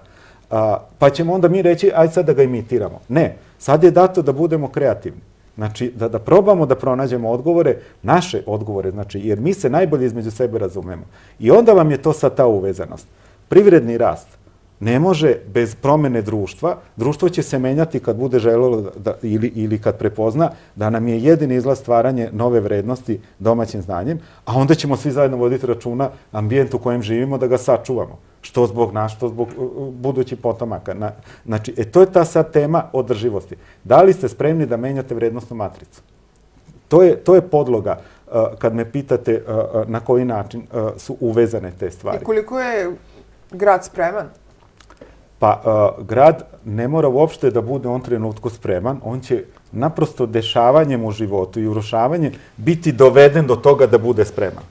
A, pa ćemo onda mi reći aj sad da ga imitiramo. Ne, sad je dato da budemo kreativni. Znači, da, da probamo da pronađemo odgovore, naše odgovore, znači, jer mi se najbolje između sebe razumemo. I onda vam je to sad ta uvezanost. Privredni rast, ne može bez promene društva. Društvo će se menjati kad bude želelo da, ili, ili kad prepozna da nam je jedini izlaz stvaranje nove vrednosti domaćim znanjem, a onda ćemo svi zajedno voditi računa ambijent u kojem živimo da ga sačuvamo. Što zbog nas, što zbog budućih potomaka. Na, znači, e, to je ta sad tema održivosti. Da li ste spremni da menjate vrednostnu matricu? To je, to je podloga uh, kad me pitate uh, na koji način uh, su uvezane te stvari. I koliko je grad spreman? Pa uh, grad ne mora uopšte da bude on trenutku spreman, on će naprosto dešavanjem u životu i urušavanjem biti doveden do toga da bude spreman.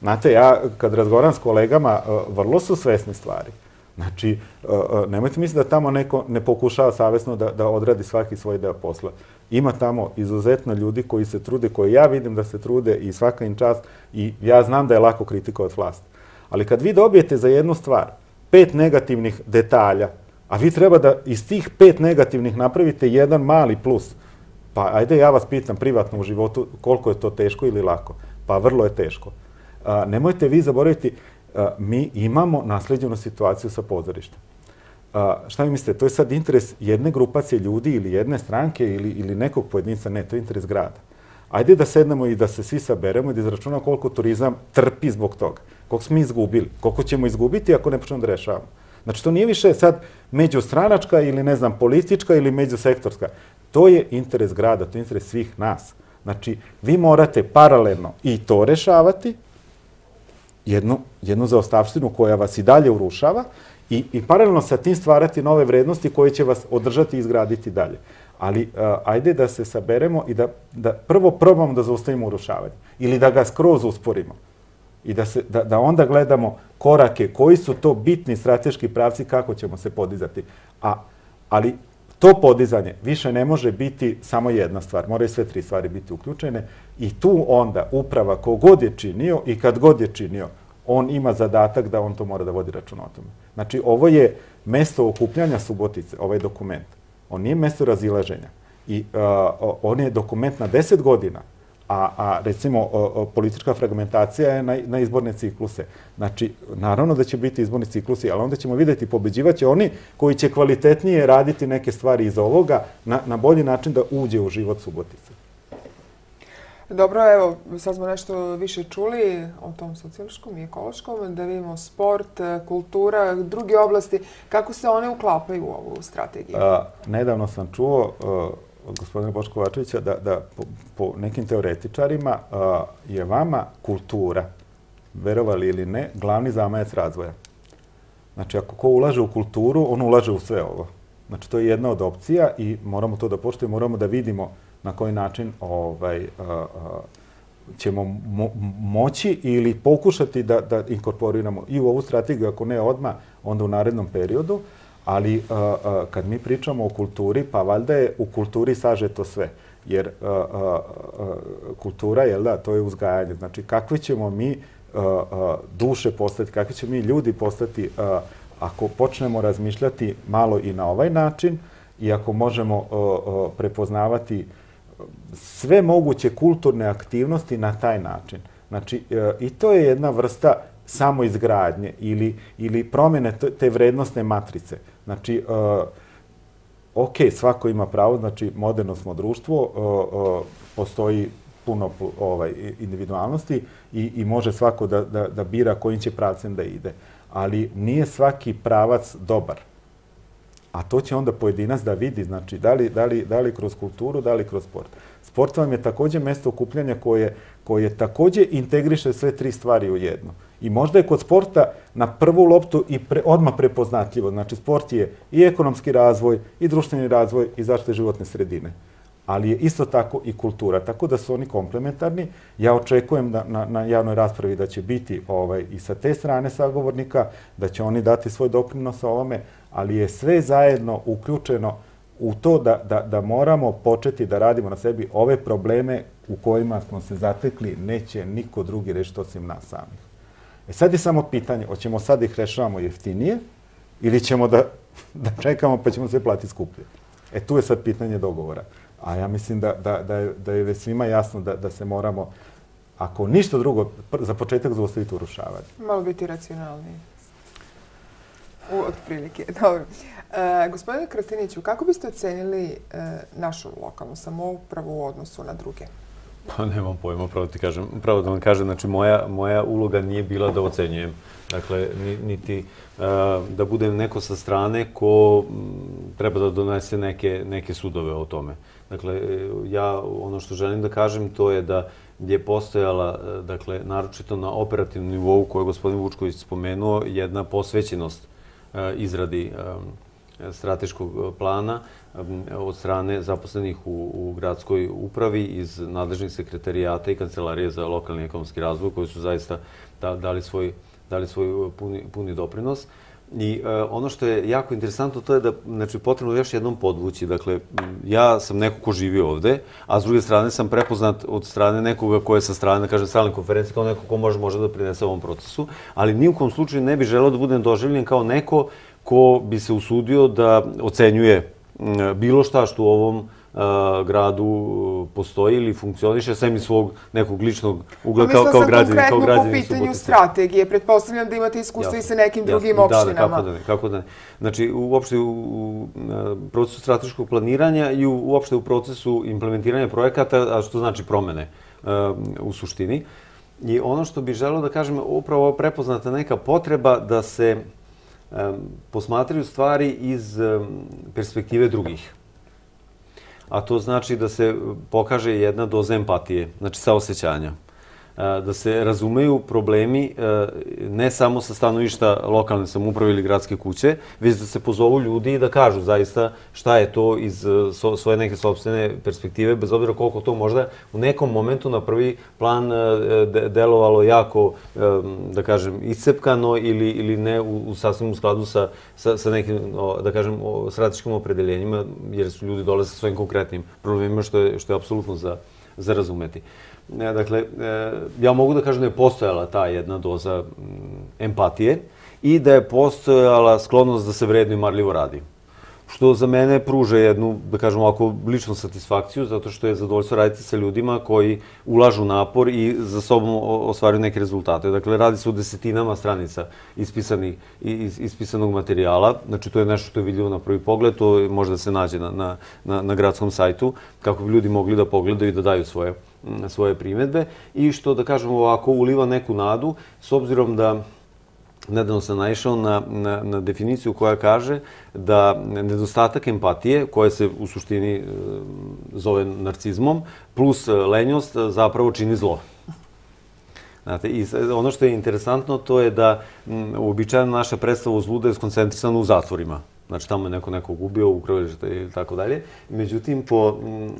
Znate, ja kad razgovaram s kolegama, uh, vrlo su svesni stvari. Znači, uh, nemojte misliti da tamo neko ne pokušava savjesno da, da odradi svaki svoj deo posla. Ima tamo izuzetno ljudi koji se trude, koji ja vidim da se trude i svaka im čast i ja znam da je lako kritikovati vlast. Ali kad vi dobijete za jednu stvar, pet negativnih detalja, a vi treba da iz tih pet negativnih napravite jedan mali plus. Pa ajde ja vas pitam privatno u životu koliko je to teško ili lako. Pa vrlo je teško. A, nemojte vi zaboraviti, a, mi imamo nasljeđenu situaciju sa pozorištem. A, šta mi mislite, to je sad interes jedne grupacije ljudi ili jedne stranke ili, ili nekog pojedinca? Ne, to je interes grada. Ajde da sednemo i da se svi saberemo i da izračunamo koliko turizam trpi zbog toga koliko smo izgubili, koliko ćemo izgubiti ako ne počnemo da rešavamo. Znači, to nije više sad međustranačka ili, ne znam, politička ili međusektorska. To je interes grada, to je interes svih nas. Znači, vi morate paralelno i to rešavati, jednu, jednu zaostavštinu koja vas i dalje urušava, i, i paralelno sa tim stvarati nove vrednosti koje će vas održati i izgraditi dalje. Ali uh, ajde da se saberemo i da, da prvo probamo da zaustavimo urušavanje ili da ga skroz usporimo i da, se, da, da onda gledamo korake, koji su to bitni strateški pravci, kako ćemo se podizati. A, ali to podizanje više ne može biti samo jedna stvar, moraju sve tri stvari biti uključene i tu onda uprava kogod je činio i kad god je činio, on ima zadatak da on to mora da vodi račun o tome. Znači, ovo je mesto okupljanja Subotice, ovaj dokument. On nije mesto razilaženja. I uh, on je dokument na deset godina a, a recimo o, politička fragmentacija je na, na izborne cikluse. Znači, naravno da će biti izborni ciklusi, ali onda ćemo videti pobeđivaće oni koji će kvalitetnije raditi neke stvari iz ovoga na, na bolji način da uđe u život Subotice. Dobro, evo, sad smo nešto više čuli o tom socijališkom i ekološkom, da vidimo sport, kultura, druge oblasti. Kako se one uklapaju u ovu strategiju? A, nedavno sam čuo, a, od gospodina Boško Vačevića da, da po, po nekim teoretičarima a, je vama kultura, verovali ili ne, glavni zamajac razvoja. Znači, ako ko ulaže u kulturu, on ulaže u sve ovo. Znači, to je jedna od opcija i moramo to da poštujemo, moramo da vidimo na koji način ovaj, a, a, ćemo mo moći ili pokušati da, da inkorporiramo i u ovu strategiju, ako ne odma, onda u narednom periodu, ali a, a, kad mi pričamo o kulturi, pa valjda je u kulturi sažeto sve. Jer a, a, a, kultura, jel da, to je uzgajanje. Znači, kakve ćemo mi duše postati, kakvi ćemo mi ljudi postati ako počnemo razmišljati malo i na ovaj način i ako možemo prepoznavati sve moguće kulturne aktivnosti na taj način. Znači, i to je jedna vrsta samoizgradnje ili, ili promjene te vrednostne matrice. Znači, uh, ok, svako ima pravo, znači moderno smo društvo, uh, uh, postoji puno ovaj, individualnosti i, i može svako da, da, da bira kojim će pravcem da ide. Ali nije svaki pravac dobar. A to će onda pojedinac da vidi, znači, da li, da li, da li kroz kulturu, da li kroz sport. Sport vam je takođe mesto okupljanja koje, koje takođe integriše sve tri stvari u jedno. I možda je kod sporta na prvu loptu i pre, odmah prepoznatljivo. Znači, sport je i ekonomski razvoj, i društveni razvoj, i zaštite životne sredine. Ali je isto tako i kultura. Tako da su oni komplementarni. Ja očekujem da na, na javnoj raspravi da će biti ovaj, i sa te strane sagovornika, da će oni dati svoj doprinos ovome, ali je sve zajedno uključeno u to da, da, da moramo početi da radimo na sebi ove probleme u kojima smo se zatekli, neće niko drugi rešiti osim nas samih. E sad je samo pitanje, hoćemo sad da ih rešavamo jeftinije ili ćemo da, da čekamo pa ćemo sve platiti skuplje. E tu je sad pitanje dogovora. A ja mislim da, da, da, je, da je svima jasno da, da se moramo, ako ništa drugo, za početak zaustaviti urušavanje. Malo biti racionalniji. U, od prilike. Dobro. E, gospodine Krastiniću, kako biste ocenili e, našu lokalnu samoupravu u odnosu na druge? Pa nemam pojma, pravo ti kažem. Pravo da vam kažem, znači moja, moja uloga nije bila da ocenjujem. Dakle, niti da budem neko sa strane ko treba da donese neke, neke sudove o tome. Dakle, ja ono što želim da kažem to je da je postojala, dakle, naročito na operativnom nivou koje je gospodin Vučković spomenuo, jedna posvećenost izradi strateškog plana od strane zaposlenih u, u gradskoj upravi iz nadležnih sekretarijata i kancelarije za lokalni ekonomski razvoj koji su zaista da, dali svoj, dali svoj puni, puni doprinos. I e, ono što je jako interesantno to je da znači, potrebno još jednom podvući. Dakle, ja sam neko ko živi ovde, a s druge strane sam prepoznat od strane nekoga ko je sa strane, kažem, stalne konferencije, kao neko ko može možda da prinese ovom procesu, ali ni u kom slučaju ne bi želeo da budem doživljen kao neko ko bi se usudio da ocenjuje bilo šta što u ovom gradu postoji ili funkcioniše, sem iz svog nekog ličnog ugla kao, kao građani. Kao građani po pitanju strategije. Pretpostavljam da imate iskustvo i sa nekim drugim opštinama. Da, da, kako da ne, kako da ne. Znači, uopšte u, u procesu strateškog planiranja i u, uopšte u procesu implementiranja projekata, a što znači promene u suštini. I ono što bih želeo da kažem, upravo prepoznata neka potreba da se posmatraju stvari iz perspektive drugih. A to znači da se pokaže jedna doza empatije, znači saosećanja da se razumeju problemi ne samo sa stanovišta lokalne samuprave ili gradske kuće, već da se pozovu ljudi i da kažu zaista šta je to iz svoje neke sobstvene perspektive, bez obzira koliko to možda u nekom momentu na prvi plan delovalo jako, da kažem, iscepkano ili, ili ne u, u sasvim u skladu sa, sa, sa nekim, da kažem, strateškim opredeljenjima, jer su ljudi dole sa svojim konkretnim problemima, što je, što je apsolutno za, za razumeti. Ne, dakle, e, ja mogu da kažem da je postojala ta jedna doza empatije i da je postojala sklonost da se vredno i marljivo radi što za mene pruža jednu, da kažem ovako, ličnu satisfakciju, zato što je zadovoljstvo raditi sa ljudima koji ulažu napor i za sobom ostvaruju neke rezultate. Dakle, radi se o desetinama stranica ispisanih, is, ispisanog materijala, znači to je nešto što je vidljivo na prvi pogled, to može da se nađe na, na, na, na gradskom sajtu, kako bi ljudi mogli da pogledaju i da daju svoje, svoje primetbe i što, da kažem ovako, uliva neku nadu, s obzirom da nedavno sam naišao na, na, na definiciju koja kaže da nedostatak empatije, koja se u suštini e, zove narcizmom, plus lenjost zapravo čini zlo. Znate, i ono što je interesantno to je da uobičajena naša predstava o zluda je skoncentrisana u zatvorima. Znači, tamo je neko nekog ubio, ukrao ili tako dalje. Međutim, po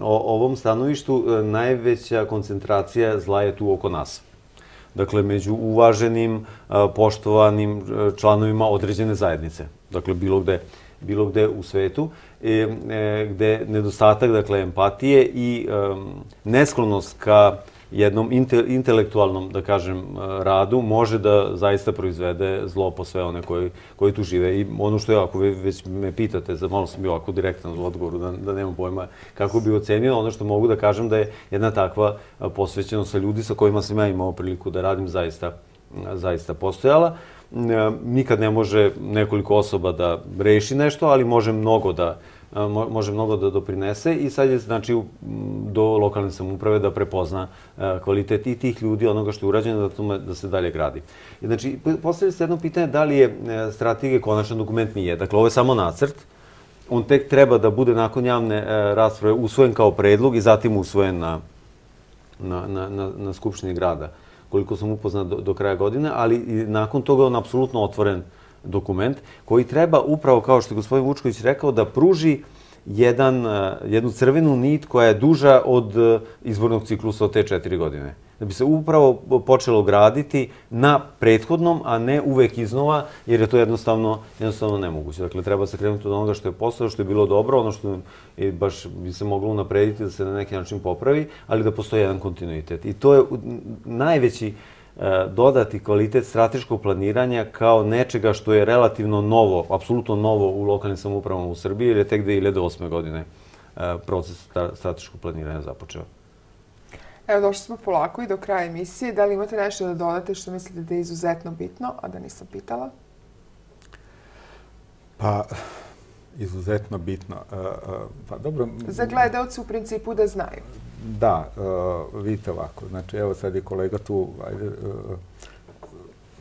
o, ovom stanovištu, e, najveća koncentracija zla je tu oko nas. Dakle, među uvaženim, e, poštovanim e, članovima određene zajednice. Dakle, bilo gde, bilo gde u svetu, e, gde nedostatak, dakle, empatije i e, nesklonost ka jednom inte, intelektualnom, da kažem, e, radu može da zaista proizvede zlo po sve one koji, koji tu žive. I ono što je, ako vi već me pitate, za malo sam bio ovako direktan u odgovoru, da, da nemam pojma kako bi ocenio, ono što mogu da kažem da je jedna takva e, posvećenost sa ljudi sa kojima sam ja imao priliku da radim zaista, zaista postojala. E, nikad ne može nekoliko osoba da reši nešto, ali može mnogo da, može mnogo da doprinese i sad je znači do lokalne samuprave da prepozna kvalitet i tih ljudi, onoga što je urađeno, da, tome, da se dalje gradi. Znači, postavlja se jedno pitanje da li je e, strategija konačan dokument nije. Dakle, ovo je samo nacrt, on tek treba da bude nakon javne e, rasprave usvojen kao predlog i zatim usvojen na, na, na, na Skupštini grada, koliko sam upoznat do, do kraja godine, ali i nakon toga on apsolutno otvoren uh, dokument koji treba upravo, kao što je gospodin Vučković rekao, da pruži jedan, eh, jednu crvenu nit koja je duža od eh, izbornog ciklusa od te četiri godine. Da bi se upravo počelo graditi na prethodnom, a ne uvek iznova, jer je to jednostavno, jednostavno nemoguće. Dakle, treba se krenuti od onoga što je postalo, što je bilo dobro, ono što je baš bi se moglo unaprediti da se na neki način popravi, ali da postoji jedan kontinuitet. I to je najveći E, dodati kvalitet strateškog planiranja kao nečega što je relativno novo, apsolutno novo u lokalnim samoupravama u Srbiji, jer je tek 2008. godine e, proces strateškog planiranja započeo. Evo, došli smo polako i do kraja emisije. Da li imate nešto da dodate što mislite da je izuzetno bitno, a da nisam pitala? Pa, izuzetno bitno. E, pa dobro... Za gledalce u principu da znaju. Da, uh, vidite ovako. Znači, evo sad je kolega tu ajde,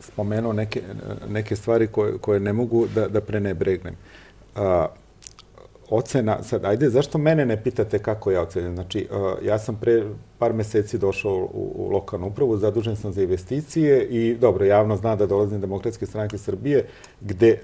spomenuo neke, neke stvari koje, koje ne mogu da, da prenebregnem. Ocena, sad, ajde, zašto mene ne pitate kako ja ocenjam? Znači, uh, ja sam pre par meseci došao u, u lokalnu upravu, zadužen sam za investicije i, dobro, javno zna da dolazim Demokratske stranke Srbije, gde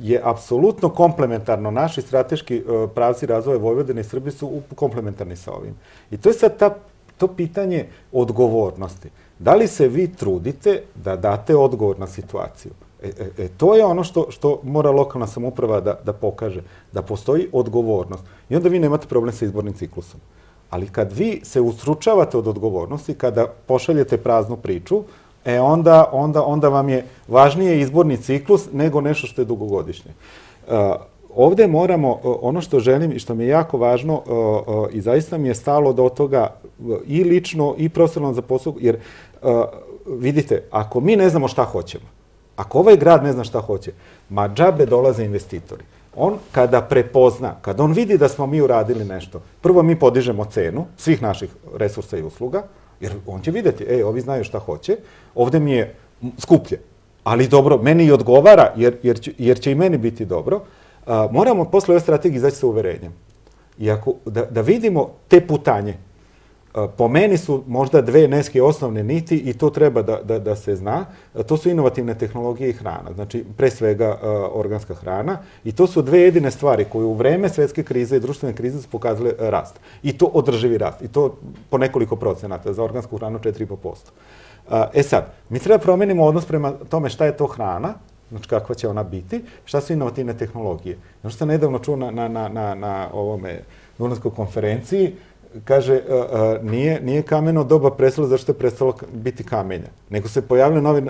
je apsolutno komplementarno, naši strateški uh, pravci razvoja Vojvodine i Srbije su komplementarni sa ovim. I to je sad ta, to pitanje odgovornosti. Da li se vi trudite da date odgovor na situaciju? E, e, e, to je ono što, što mora lokalna samuprava da, da pokaže, da postoji odgovornost. I onda vi nemate problem sa izbornim ciklusom. Ali kad vi se ustručavate od odgovornosti, kada pošaljete praznu priču, e onda, onda, onda vam je važnije izborni ciklus nego nešto što je dugogodišnje. Uh, ovde moramo, ono što želim i što mi je jako važno uh, i zaista mi je stalo do toga i lično i profesionalno za posao, jer vidite, ako mi ne znamo šta hoćemo, Ako ovaj grad ne zna šta hoće, ma džabe dolaze investitori. On kada prepozna, kada on vidi da smo mi uradili nešto, prvo mi podižemo cenu svih naših resursa i usluga, jer on će videti, ej, ovi znaju šta hoće, ovde mi je skuplje, ali dobro, meni i odgovara, jer, jer, će, jer će i meni biti dobro, a, moramo posle ove strategije izaći sa uverenjem. I ako, da, da vidimo te putanje, Po meni su možda dve neske osnovne niti i to treba da, da, da se zna. To su inovativne tehnologije i hrana, znači pre svega organska hrana i to su dve jedine stvari koje u vreme svetske krize i društvene krize su pokazale rast. I to održivi rast. I to po nekoliko procenata. Za organsku hranu 4,5%. E sad, mi treba promenimo odnos prema tome šta je to hrana, znači kakva će ona biti, šta su inovativne tehnologije. Znači sam nedavno čuo na, na, na, na, na ovome Dunavskoj konferenciji kaže, nije, nije kameno doba prestalo zašto je prestalo biti kamenja, nego se pojavile nove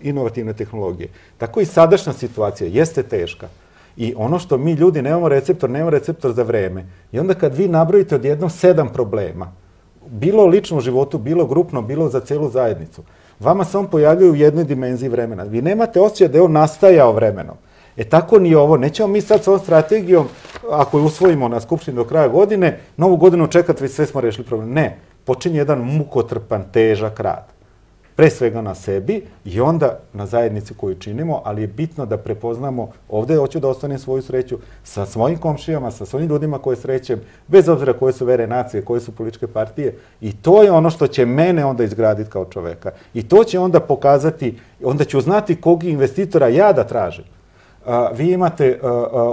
inovativne tehnologije. Tako i sadašnja situacija jeste teška. I ono što mi ljudi nemamo receptor, nemamo receptor za vreme. I onda kad vi nabrojite odjednom sedam problema, bilo lično u životu, bilo grupno, bilo za celu zajednicu, vama se on pojavljuje u jednoj dimenziji vremena. Vi nemate osjećaj da je on nastajao vremenom. E tako ni ovo. Nećemo mi sad s ovom strategijom, ako je usvojimo na Skupštini do kraja godine, novu godinu čekati, već sve smo rešili problem. Ne. Počinje jedan mukotrpan, težak rad. Pre svega na sebi i onda na zajednici koju činimo, ali je bitno da prepoznamo, ovde hoću da ostanem svoju sreću sa svojim komšijama, sa svojim ljudima koje srećem, bez obzira koje su vere nacije, koje su političke partije. I to je ono što će mene onda izgraditi kao čoveka. I to će onda pokazati, onda ću znati kog investitora ja da tražim vi imate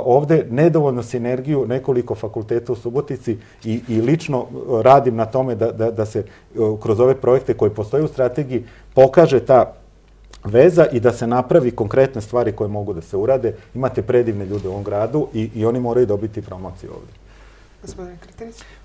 ovde nedovoljnu sinergiju nekoliko fakulteta u Subotici i, i lično radim na tome da, da, da se kroz ove projekte koje postoje u strategiji pokaže ta veza i da se napravi konkretne stvari koje mogu da se urade. Imate predivne ljude u ovom gradu i, i oni moraju dobiti promociju ovde. Gospodin?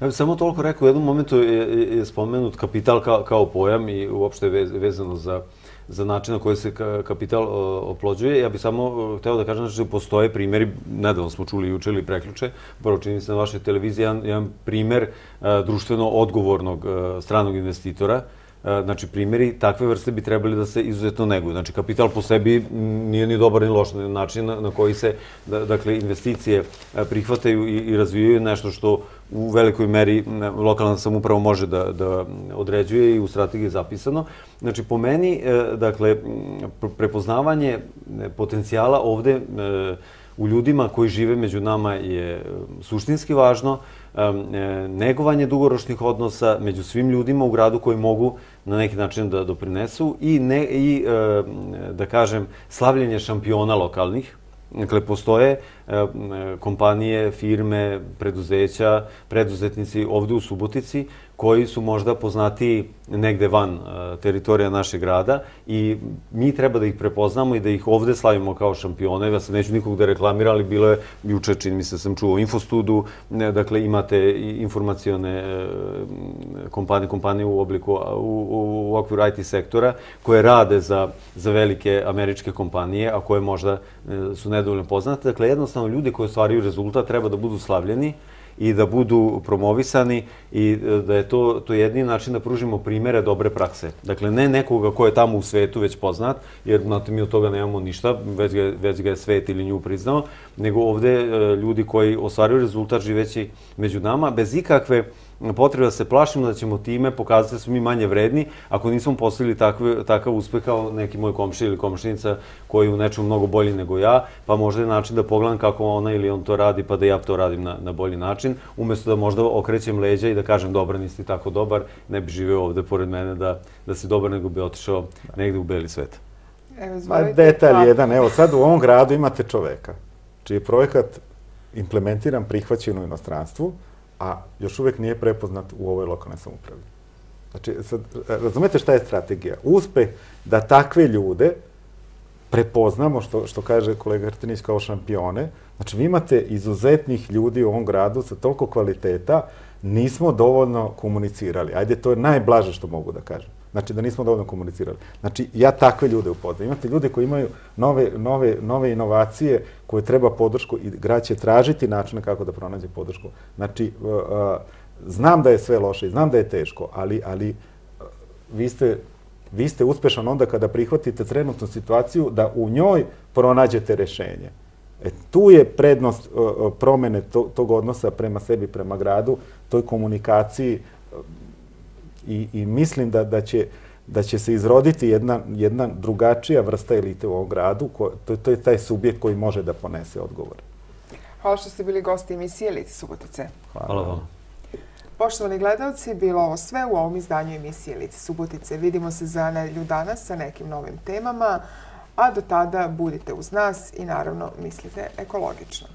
Ja bih samo toliko rekao, u jednom momentu je, je, spomenut kapital kao, kao pojam i uopšte vezano za za način na koji se kapital oplođuje. Ja bih samo hteo da kažem da postoje primjeri, nedavno smo čuli juče ili preključe, prvo čini se na vašoj televiziji, jedan, jedan primer društveno odgovornog stranog investitora, Znači, primjeri takve vrste bi trebali da se izuzetno neguju. Znači, kapital po sebi nije ni dobar ni loš način na, koji se, da, dakle, investicije prihvataju i, i razvijaju nešto što u velikoj meri lokalna samuprava može da, da određuje i u strategiji zapisano. Znači, po meni, e, dakle, prepoznavanje potencijala ovde e, u ljudima koji žive među nama je suštinski važno, e, negovanje dugoročnih odnosa među svim ljudima u gradu koji mogu na neki način da doprinesu i, ne, i da kažem, slavljenje šampiona lokalnih, Dakle, postoje e, kompanije, firme, preduzeća, preduzetnici ovde u Subotici koji su možda poznati negde van e, teritorija našeg grada i mi treba da ih prepoznamo i da ih ovde slavimo kao šampione. Ja sam neću nikog da reklamiram, ali bilo je juče, čini mi se, sam čuo Infostudu, dakle imate informacione e, kompanije, kompanije u obliku, u, u, okviru IT sektora koje rade za, za velike američke kompanije, a koje možda e, su nedovoljno poznate. Dakle, jednostavno ljudi koji ostvaraju rezultat treba da budu slavljeni i da budu promovisani i e, da je to, to jedini način da pružimo primere dobre prakse. Dakle, ne nekoga ko je tamo u svetu već poznat, jer znate, mi od toga nemamo ništa, već ga, već ga je svet ili nju priznao, nego ovde e, ljudi koji ostvaruju rezultat živeći među nama, bez ikakve potreba da se plašimo da ćemo time pokazati da smo mi manje vredni ako nismo postigli takve, takav uspeh kao neki moj komšija ili komšinica koji je u nečemu mnogo bolji nego ja, pa možda je način da pogledam kako ona ili on to radi pa da ja to radim na, na bolji način, umesto da možda okrećem leđa i da kažem dobar, nisi tako dobar, ne bi živeo ovde pored mene da, da si dobar nego bi otišao negde u beli svet. Evo, Ma detalj pa- jedan, evo sad u ovom gradu imate čoveka čiji je projekat implementiran, prihvaćen u inostranstvu, a još uvek nije prepoznat u ovoj lokalnoj samupravi. Znači, sad, razumete šta je strategija? Uspeh da takve ljude prepoznamo, što, što kaže kolega Hrtinić, kao šampione. Znači, vi imate izuzetnih ljudi u ovom gradu sa toliko kvaliteta, nismo dovoljno komunicirali. Ajde, to je najblaže što mogu da kažem. Znači, da nismo dovoljno komunicirali. Znači, ja takve ljude upoznam. Imate ljude koji imaju nove, nove, nove inovacije koje treba podršku i grad će tražiti načine kako da pronađe podršku. Znači, znam da je sve loše i znam da je teško, ali, ali vi ste vi ste uspešan onda kada prihvatite trenutnu situaciju da u njoj pronađete rešenje. E, tu je prednost uh, promene to, tog odnosa prema sebi, prema gradu, toj komunikaciji, i, i mislim da, da, će, da će se izroditi jedna, jedna drugačija vrsta elite u ovom gradu, ko, to, to je taj subjekt koji može da ponese odgovor. Hvala što ste bili gosti emisije Elite Subotice. Hvala, Hvala vam. Poštovani gledalci, bilo ovo sve u ovom izdanju emisije Elite Subotice. Vidimo se za nedelju danas sa nekim novim temama, a do tada budite uz nas i naravno mislite ekologično.